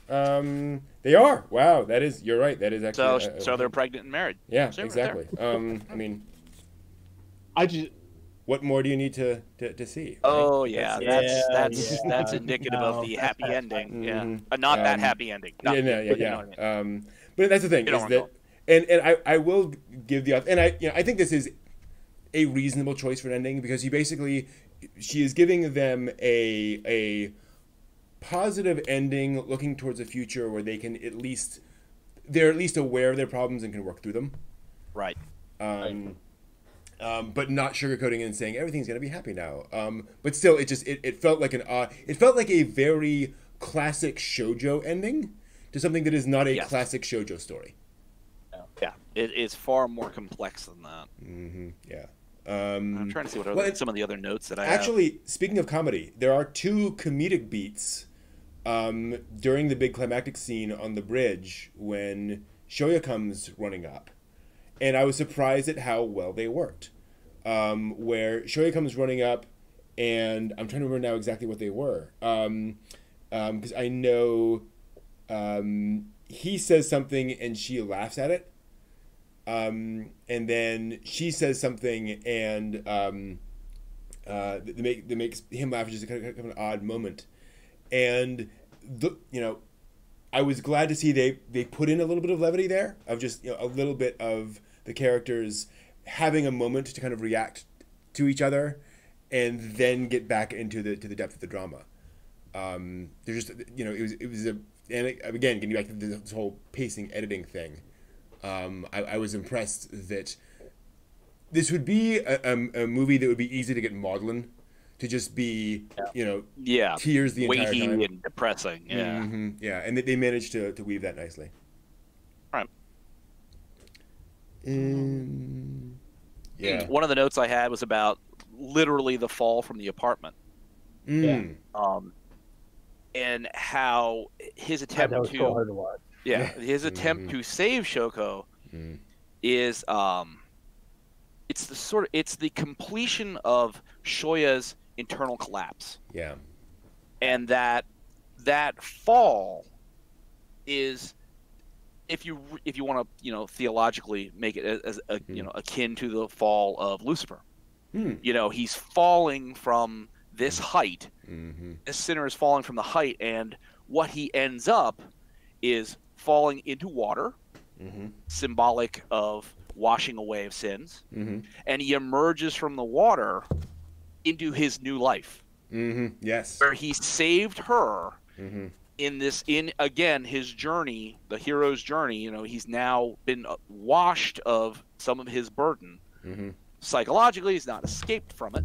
Speaker 1: Um, they are. Wow, that is. You're right. That is
Speaker 3: so
Speaker 1: actually. uh,
Speaker 3: so they're pregnant and married.
Speaker 1: Yeah,
Speaker 3: So right
Speaker 1: exactly. Um, I mean,
Speaker 2: I just
Speaker 1: what more do you need to to, to see? right?
Speaker 3: Oh yeah,
Speaker 1: That's-
Speaker 3: that's
Speaker 2: Yeah,
Speaker 3: that's
Speaker 2: yeah.
Speaker 3: that's [LAUGHS] indicative
Speaker 2: No,
Speaker 3: of the happy [LAUGHS] ending. Yeah,
Speaker 1: Mhm.
Speaker 3: Uh, not that
Speaker 1: Um,
Speaker 3: happy ending. Not-
Speaker 1: yeah, no, yeah,
Speaker 3: but
Speaker 1: yeah.
Speaker 3: I mean.
Speaker 1: Um, but that's the thing
Speaker 3: You
Speaker 1: is that, and and I, I will give the and I you know I think this is a reasonable choice for an ending because he basically she is giving them a a positive ending, looking towards a future where they can at least they're at least aware of their problems and can work through them.
Speaker 3: Right.
Speaker 1: Um, um, but not sugarcoating and saying everything's gonna be happy now. Um, but still, it just it, it felt like an odd. It felt like a very classic shojo ending to something that is not a
Speaker 3: Yes.
Speaker 1: classic shojo story.
Speaker 3: Yeah, it is far more complex than that.
Speaker 1: hmm Yeah. Um,
Speaker 3: I'm trying to see what
Speaker 1: well,
Speaker 3: other, some of the other notes that I have.
Speaker 1: Actually, speaking of comedy, there are two comedic beats um, during the big climactic scene on the bridge when Shoya comes running up, and I was surprised at how well they worked. Um, where Shoya comes running up, and I'm trying to remember now exactly what they were, because um, I know um, he says something and she laughs at it, um, and then she says something and. Um, uh, that make that makes him laugh, which is kind of, kind of an odd moment. And the you know, I was glad to see they they put in a little bit of levity there, of just you know, a little bit of the characters having a moment to kind of react to each other, and then get back into the to the depth of the drama. Um, there's just you know it was it was a and again getting back to this whole pacing editing thing. Um, I, I was impressed that this would be a, a, a movie that would be easy to get maudlin, to just be you know
Speaker 3: yeah,
Speaker 1: tears the entire
Speaker 3: weighty
Speaker 1: time.
Speaker 3: and depressing. Yeah.
Speaker 1: Mhm, yeah, and they, they managed to, to weave that nicely.
Speaker 3: Right.
Speaker 1: Um, yeah.
Speaker 3: One of the notes I had was about literally the fall from the apartment,
Speaker 1: Mm.
Speaker 3: um, and how his attempt to
Speaker 2: so hard to watch.
Speaker 3: yeah,
Speaker 1: Yeah.
Speaker 3: his attempt
Speaker 1: Mhm.
Speaker 3: to save Shoko
Speaker 1: Mm.
Speaker 3: is um, it's the sort of it's the completion of Shoya's internal collapse,
Speaker 1: Yeah.
Speaker 3: and that that fall is if you if you want to you know theologically make it as a, you
Speaker 1: Mhm.
Speaker 3: know akin to the fall of Lucifer
Speaker 1: Hmm.
Speaker 3: You know, he's falling from this height.
Speaker 1: Mm-hmm.
Speaker 3: This sinner is falling from the height, and what he ends up is falling into water,
Speaker 1: Mm-hmm.
Speaker 3: symbolic of washing away of sins,
Speaker 1: Mm-hmm.
Speaker 3: and he emerges from the water into his new life,
Speaker 1: Mm-hmm. Yes.
Speaker 3: where he saved her
Speaker 1: Mm-hmm.
Speaker 3: In this in again his journey the hero's journey you know he's now been uh, washed of some of his burden
Speaker 1: Mm-hmm.
Speaker 3: psychologically he's not escaped from it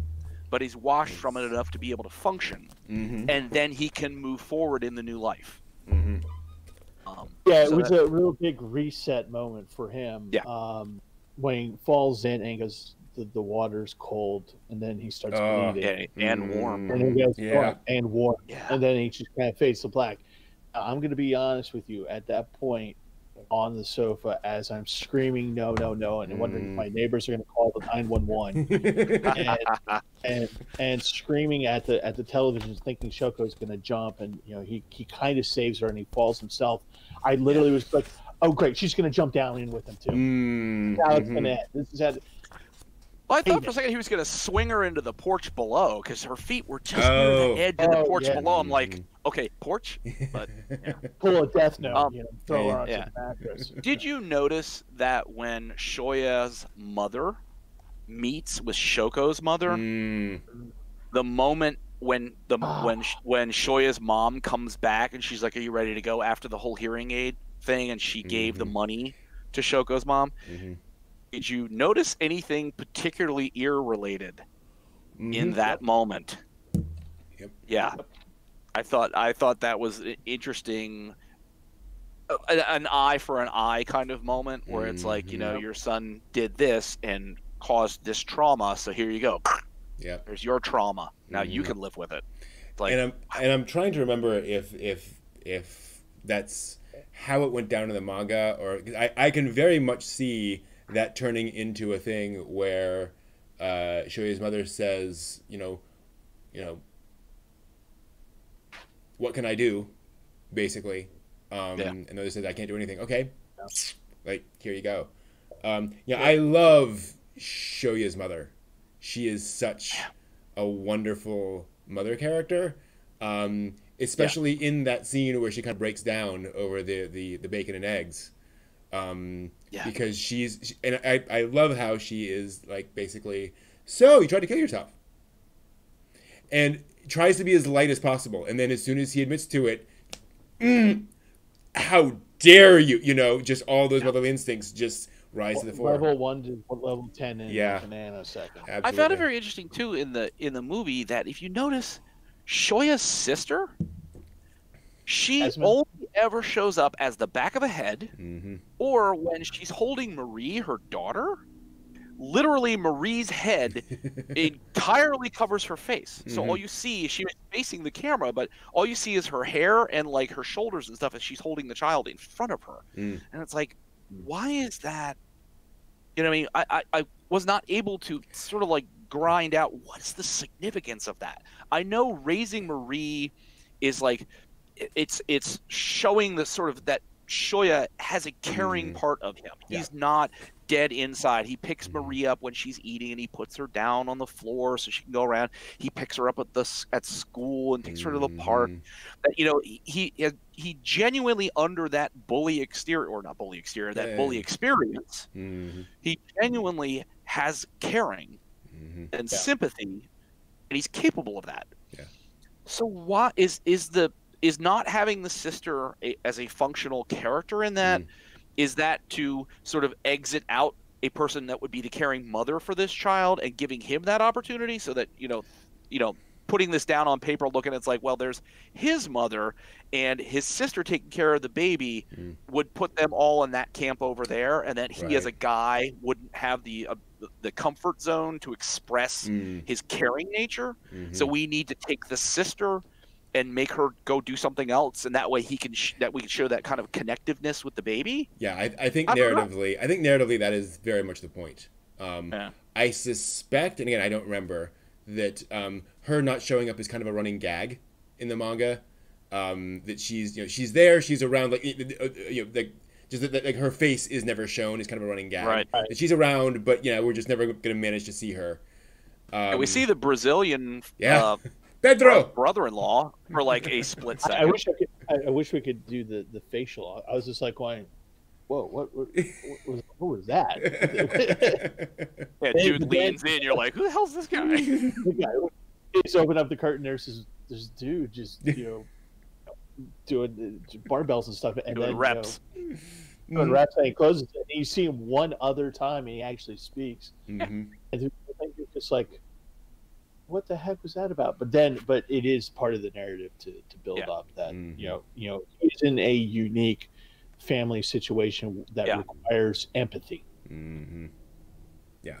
Speaker 3: but he's washed from it enough to be able to function
Speaker 1: Mm-hmm.
Speaker 3: and then he can move forward in the new life
Speaker 1: Mm-hmm.
Speaker 3: um,
Speaker 2: Yeah, it was
Speaker 3: that-
Speaker 2: a real big reset moment for him.
Speaker 3: Yeah.
Speaker 2: Um, when he falls in and goes, the, the water's cold, and then he starts
Speaker 1: Oh,
Speaker 2: bleeding.
Speaker 3: and, and warm
Speaker 2: And he goes,
Speaker 1: Yeah.
Speaker 2: "Oh," and warm.
Speaker 3: yeah
Speaker 2: And then he just kind of fades to black. I'm going to be honest with you. At that point, on the sofa, as I'm screaming, no, no, no, and wondering if
Speaker 1: Mm.
Speaker 2: my neighbors are going to call the 911 [LAUGHS] and, and and screaming at the at the television, thinking Shoko's going to jump, and you know he he kind of saves her, and he falls himself. I literally was like, "Oh, great, she's going to jump down in with him too."
Speaker 1: Mm,
Speaker 2: Now it's
Speaker 1: mhm.
Speaker 2: going to end. This is at
Speaker 3: well, I thought for a second he was going to swing her into the porch below because her feet were just
Speaker 1: Oh.
Speaker 3: near the edge of the
Speaker 2: Oh,
Speaker 3: porch
Speaker 2: yeah.
Speaker 3: below. I'm like,
Speaker 1: Mhm.
Speaker 3: okay, porch. [LAUGHS] But
Speaker 2: pull a death note,
Speaker 3: Um,
Speaker 2: you know, throw her onto
Speaker 3: yeah.
Speaker 2: the mattress. [LAUGHS]
Speaker 3: Did you notice that when Shoya's mother meets with Shoko's mother,
Speaker 1: Mm,
Speaker 3: the moment when the
Speaker 2: Ah.
Speaker 3: when when Shoya's mom comes back and she's like, "Are you ready to go?" After the whole hearing aid thing, and she gave the
Speaker 1: Mhm.
Speaker 3: money to Shoko's mom.
Speaker 1: mhm.
Speaker 3: Did you notice anything particularly ear related in
Speaker 1: Mhm.
Speaker 3: that moment?
Speaker 1: Yep.
Speaker 3: Yeah, I thought I thought that was interesting. A- a- An eye for an eye kind of moment where it's like you know
Speaker 2: Mhm.
Speaker 3: your son did this and caused this trauma, so here you go.
Speaker 1: Yep.
Speaker 3: There's your trauma. Now you
Speaker 1: Mhm.
Speaker 3: can live with it. It's like
Speaker 1: and I'm and I'm trying to remember if if if that's how it went down in the manga, or I, I can very much see that turning into a thing where uh, Shoya's mother says, you know, you know, what can I do, basically, um,
Speaker 3: Yeah.
Speaker 1: and the other says I can't do anything. Okay, like here you go. Um, yeah, I love Shoya's mother. She is such a wonderful mother character, um, especially in that scene where she kind of breaks down over the, the, the bacon and eggs. Um,
Speaker 3: Yeah.
Speaker 1: Because she's, she, and I, I love how she is like basically, so you tried to kill yourself. And tries to be as light as possible. And then as soon as he admits to it, "Mm, how dare you? You know, just all those motherly instincts just rise to the fore.
Speaker 2: Level one to level ten in
Speaker 1: Yeah.
Speaker 2: like a nanosecond.
Speaker 3: I found it very interesting too in the in the movie that if you notice, Shoya's sister, she
Speaker 2: Esmond?
Speaker 3: only ever shows up as the back of a head,
Speaker 1: hmm
Speaker 3: or when she's holding Marie, her daughter. Literally, Marie's head [LAUGHS] entirely covers her face. So all
Speaker 1: Mhm.
Speaker 3: you see is she was facing the camera, but all you see is her hair and like her shoulders and stuff as she's holding the child in front of her.
Speaker 1: Mm.
Speaker 3: And it's like, why is that? You know, what I mean, I, I, I was not able to sort of like grind out what's the significance of that. I know raising Marie is like, it's it's showing the sort of that Shoya has a caring
Speaker 1: Mhm.
Speaker 3: part of him.
Speaker 1: Yeah.
Speaker 3: He's not dead inside. He picks
Speaker 1: Mhm.
Speaker 3: Marie up when she's eating and he puts her down on the floor so she can go around. He picks her up at the at school and takes her to the park
Speaker 1: Mhm.
Speaker 3: that you know he he, he genuinely under that bully exterior or not bully exterior that
Speaker 1: Yeah.
Speaker 3: bully experience
Speaker 1: Mhm.
Speaker 3: he genuinely has caring
Speaker 1: Mhm.
Speaker 3: and
Speaker 2: Yeah.
Speaker 3: sympathy and he's capable of that
Speaker 1: Yeah.
Speaker 3: so what is is the is not having the sister a, as a functional character in that is
Speaker 1: Mm.
Speaker 3: that to sort of exit out a person that would be the caring mother for this child and giving him that opportunity so that you know you know putting this down on paper looking it's like well there's his mother and his sister taking care of the baby
Speaker 1: Mm.
Speaker 3: would put them all in that camp over there and that he as a guy wouldn't have the uh, the comfort zone to express
Speaker 1: Mm.
Speaker 3: his caring nature
Speaker 1: Mhm.
Speaker 3: so we need to take the sister and make her go do something else and that way he can sh- that we can show that kind of connectiveness with the baby
Speaker 1: Yeah, I, I think
Speaker 3: I
Speaker 1: narratively, I think narratively that is very much the point. Um,
Speaker 3: Yeah.
Speaker 1: I suspect, and again, I don't remember that um, her not showing up is kind of a running gag in the manga. Um, that she's, you know, she's there, she's around, like, you know, like just that, that, like her face is never shown is kind of a running gag.
Speaker 3: Right.
Speaker 2: Right.
Speaker 1: That she's around, but you know, we're just never going to manage to see her.
Speaker 3: And we
Speaker 1: Um,
Speaker 3: see the Brazilian
Speaker 1: Yeah.
Speaker 3: uh,
Speaker 1: Pedro.
Speaker 3: brother-in-law for like a split [LAUGHS] second.
Speaker 2: I wish I could. I, I wish we could do the the facial. I was just like going, "Whoa, what, what, what, was, what was that?" [LAUGHS]
Speaker 3: yeah,
Speaker 2: Hey,
Speaker 3: dude
Speaker 2: but then-
Speaker 3: leans in. You're like, who the hell's this guy? [LAUGHS]
Speaker 2: the just open up the curtain. There's this, this dude just you know doing barbells and stuff, and
Speaker 3: Doing
Speaker 2: then
Speaker 3: reps.
Speaker 2: You know,
Speaker 1: Mm-hmm.
Speaker 2: doing reps, and he closes it. And you see him one other time, and he actually speaks.
Speaker 1: Mhm.
Speaker 2: And you're just like, what the heck was that about? But then, but it is part of the narrative to, to build
Speaker 3: Yeah.
Speaker 2: up that
Speaker 1: Mhm.
Speaker 2: you know, you know, he's in a unique family situation that
Speaker 3: Yeah.
Speaker 2: requires empathy.
Speaker 1: hmm Yeah.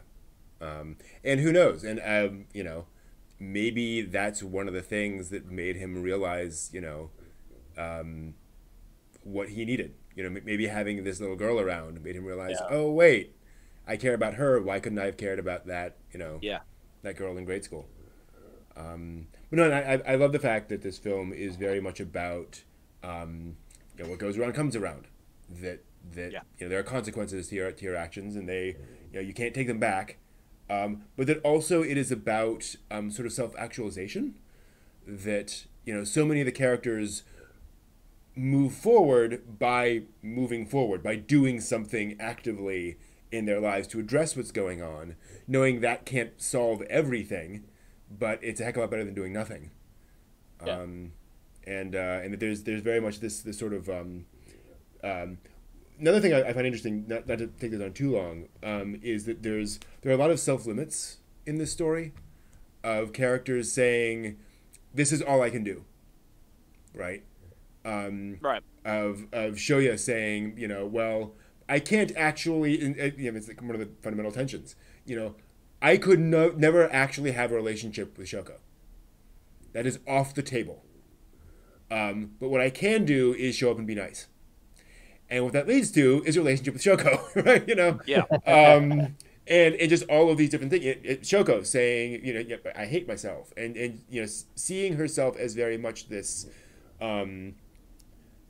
Speaker 1: Um, and who knows? And, um, you know, maybe that's one of the things that made him realize, you know, um, what he needed. You know, maybe having this little girl around made him realize,
Speaker 2: Yeah.
Speaker 1: oh, wait, I care about her. Why couldn't I have cared about that, you know,
Speaker 3: Yeah.
Speaker 1: that girl in grade school? Um, but no, I, I love the fact that this film is very much about, um, you know, what goes around comes around. That that
Speaker 3: Yeah.
Speaker 1: you know there are consequences to your to your actions, and they you know you can't take them back. Um, but that also it is about um, sort of self actualization. That you know so many of the characters move forward by moving forward by doing something actively in their lives to address what's going on, knowing that can't solve everything, but it's a heck of a lot better than doing nothing.
Speaker 2: Yeah.
Speaker 1: Um, and uh, and that there's there's very much this this sort of um, um, another thing I, I find interesting, not, not to take this on too long, um, is that there's there are a lot of self limits in this story, of characters saying, "This is all I can do," right? Um,
Speaker 3: Right.
Speaker 1: of of Shoya saying, you know, well, I can't actually, uh, you know, it's like one of the fundamental tensions. You know, I could no, never actually have a relationship with Shoko. That is off the table. Um, but what I can do is show up and be nice. And what that leads to is a relationship with Shoko, [LAUGHS] right? You know,
Speaker 3: Yeah.
Speaker 1: um, and and just all of these different things. It, it, Shoko saying, you know, yeah, I hate myself, and and you know, seeing herself as very much this, um,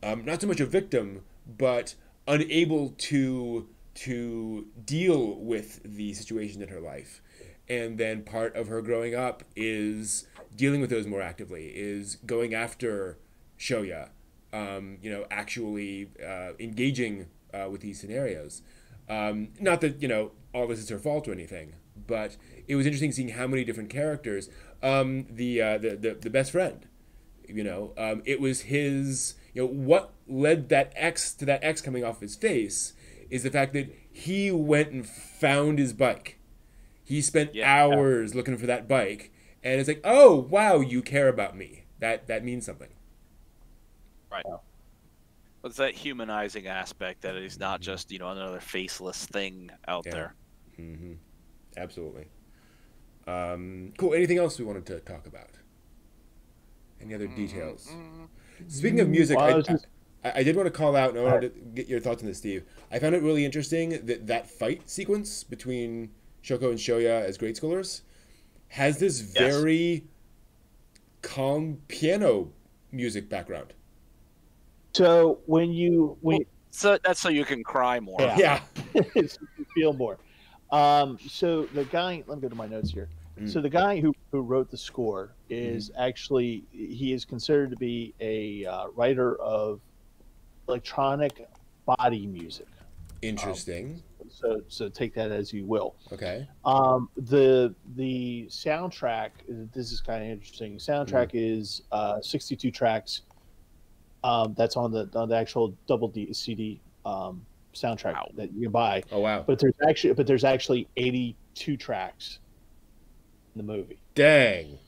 Speaker 1: um, not so much a victim, but unable to to deal with the situation in her life, and then part of her growing up is dealing with those more actively, is going after Shoya, um, you know, actually uh, engaging uh, with these scenarios. Um, not that you know all this is her fault or anything, but it was interesting seeing how many different characters. Um, the, uh, the the the best friend, you know, um, it was his. You know what led that X to that X coming off his face is the fact that he went and found his bike. He spent
Speaker 3: Yeah.
Speaker 1: hours looking for that bike, and it's like, oh wow, you care about me. That that means something. Right.
Speaker 3: It's that humanizing aspect that he's not just you know another faceless thing out
Speaker 1: Yeah.
Speaker 3: there.
Speaker 1: hmm Absolutely. Um, cool. Anything else we wanted to talk about? Any other details? Speaking of music,
Speaker 2: Well, I
Speaker 1: I,
Speaker 2: just-
Speaker 1: I, I did want to call out, and I wanted to get your thoughts on this, Steve. I found it really interesting that that fight sequence between Shoko and Shoya as grade schoolers has this
Speaker 3: Yes.
Speaker 1: very calm piano music background.
Speaker 2: So when you when
Speaker 3: So that's so you can cry more.
Speaker 2: Yeah.
Speaker 1: Yeah. [LAUGHS]
Speaker 2: so you feel more. Um, so the guy, let me go to my notes here.
Speaker 1: Mm.
Speaker 2: So the guy who, who wrote the score is actually he is considered to be a uh, writer of electronic body music.
Speaker 1: Interesting.
Speaker 2: So so take that as you will.
Speaker 1: Okay.
Speaker 2: Um, the the soundtrack. This is kind of interesting. Soundtrack is uh, 62 tracks. Um, that's on the on the actual double D CD um, soundtrack
Speaker 3: Wow.
Speaker 2: that you buy.
Speaker 1: Oh wow.
Speaker 2: But there's actually but there's actually 82 tracks in the movie.
Speaker 1: Dang.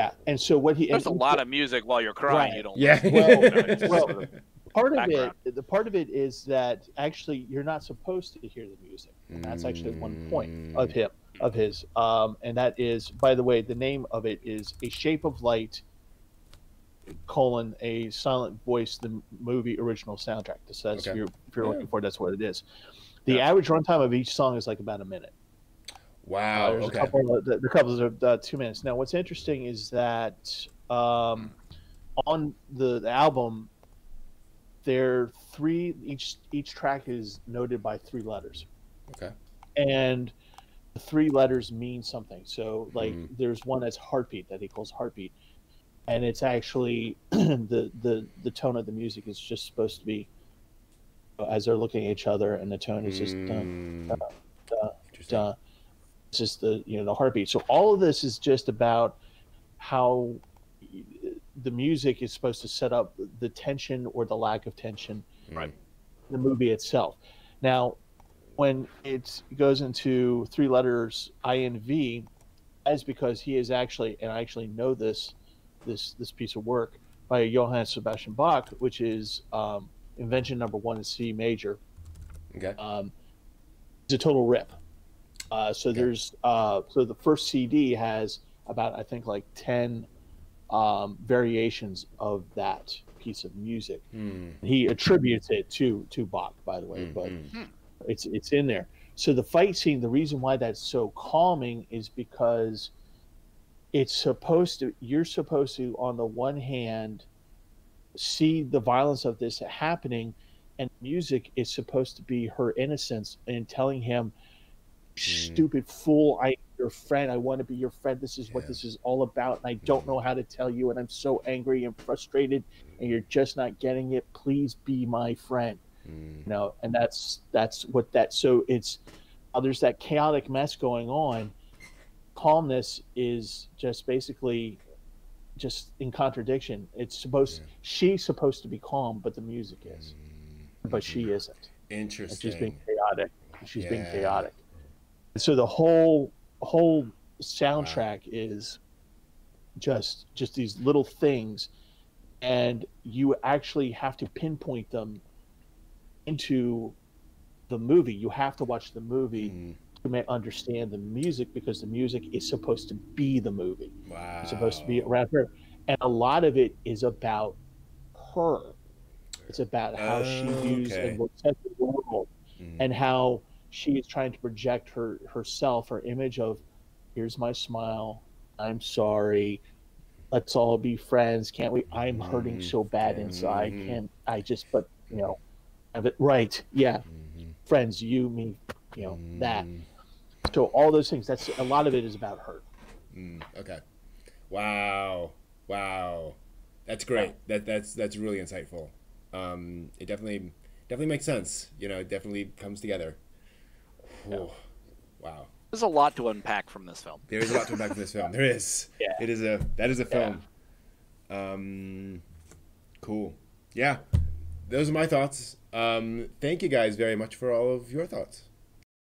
Speaker 2: Yeah, and so what he
Speaker 3: There's a
Speaker 2: and-
Speaker 3: lot of music while you're crying.
Speaker 2: Right.
Speaker 3: You don't.
Speaker 1: Yeah.
Speaker 2: Well, well, part of it the part of it is that actually you're not supposed to hear the music. And that's actually one point of
Speaker 1: Mm.
Speaker 2: him of his um and that is by the way the name of it is a shape of light colon a silent voice the movie original soundtrack that says
Speaker 1: Okay.
Speaker 2: if you're if you're
Speaker 1: Yeah.
Speaker 2: looking for that's what it is the
Speaker 3: Yeah.
Speaker 2: average runtime of each song is like about a minute
Speaker 1: Wow.
Speaker 2: there's
Speaker 1: okay.
Speaker 2: a couple of, the, the couples are uh, two minutes now what's interesting is that um on the, the album there are three each each track is noted by three letters
Speaker 1: Okay.
Speaker 2: and the three letters mean something. So like mm. there's one that's heartbeat that equals heartbeat, and it's actually [CLEARS THROAT] the the the tone of the music is just supposed to be as they're looking at each other, and the tone is just mm. duh, duh, duh, just the you know the heartbeat. So all of this is just about how the music is supposed to set up the tension or the lack of tension
Speaker 3: right.
Speaker 2: the movie itself. Now when it goes into three letters inv as because he is actually and i actually know this this this piece of work by johann sebastian bach which is um, invention number one in c major.
Speaker 1: Okay.
Speaker 2: Um, it's a total rip uh, so okay. there's uh, so the first cd has about i think like 10 um, variations of that piece of music.
Speaker 1: Mm.
Speaker 2: He attributes it to to Bach, by the way, mm, but mm. it's it's in there. So the fight scene, the reason why that's so calming is because it's supposed to. You're supposed to, on the one hand, see the violence of this happening, and music is supposed to be her innocence in telling him, hmm. "Stupid fool! I am your friend. I want to be your friend. This is yeah. what this is all about. And I don't know how to tell you. And I'm so angry and frustrated, and you're just not getting it. Please be my friend. Mm. You know, and that's that's what that. So it's uh, there's that chaotic mess going on. Calmness is just basically just in contradiction. It's supposed yeah. she's supposed to be calm, but the music is, mm. but she isn't.
Speaker 1: Interesting.
Speaker 2: she's being chaotic. She's yeah. being chaotic. So the whole whole soundtrack wow. is just just these little things and you actually have to pinpoint them into the movie you have to watch the movie mm. to understand the music because the music is supposed to be the movie
Speaker 1: wow.
Speaker 2: it's supposed to be around her and a lot of it is about her it's about how uh, she views okay. and looks at the world mm. and how she is trying to project her herself, her image of here's my smile, I'm sorry, let's all be friends, can't we? I'm hurting mm-hmm. so bad inside, mm-hmm. can't I just but you know have it right, yeah. Mm-hmm. Friends, you, me, you know, that. Mm-hmm. So all those things, that's a lot of it is about hurt.
Speaker 1: Mm, okay. Wow. Wow. That's great. That that's that's really insightful. Um, it definitely definitely makes sense. You know, it definitely comes together. Oh, wow.
Speaker 3: There's a lot to unpack from this film.
Speaker 1: There is a lot to unpack from this film. There is.
Speaker 2: Yeah.
Speaker 1: It is a that is a film. Yeah. Um, cool. Yeah. Those are my thoughts. Um, thank you guys very much for all of your thoughts.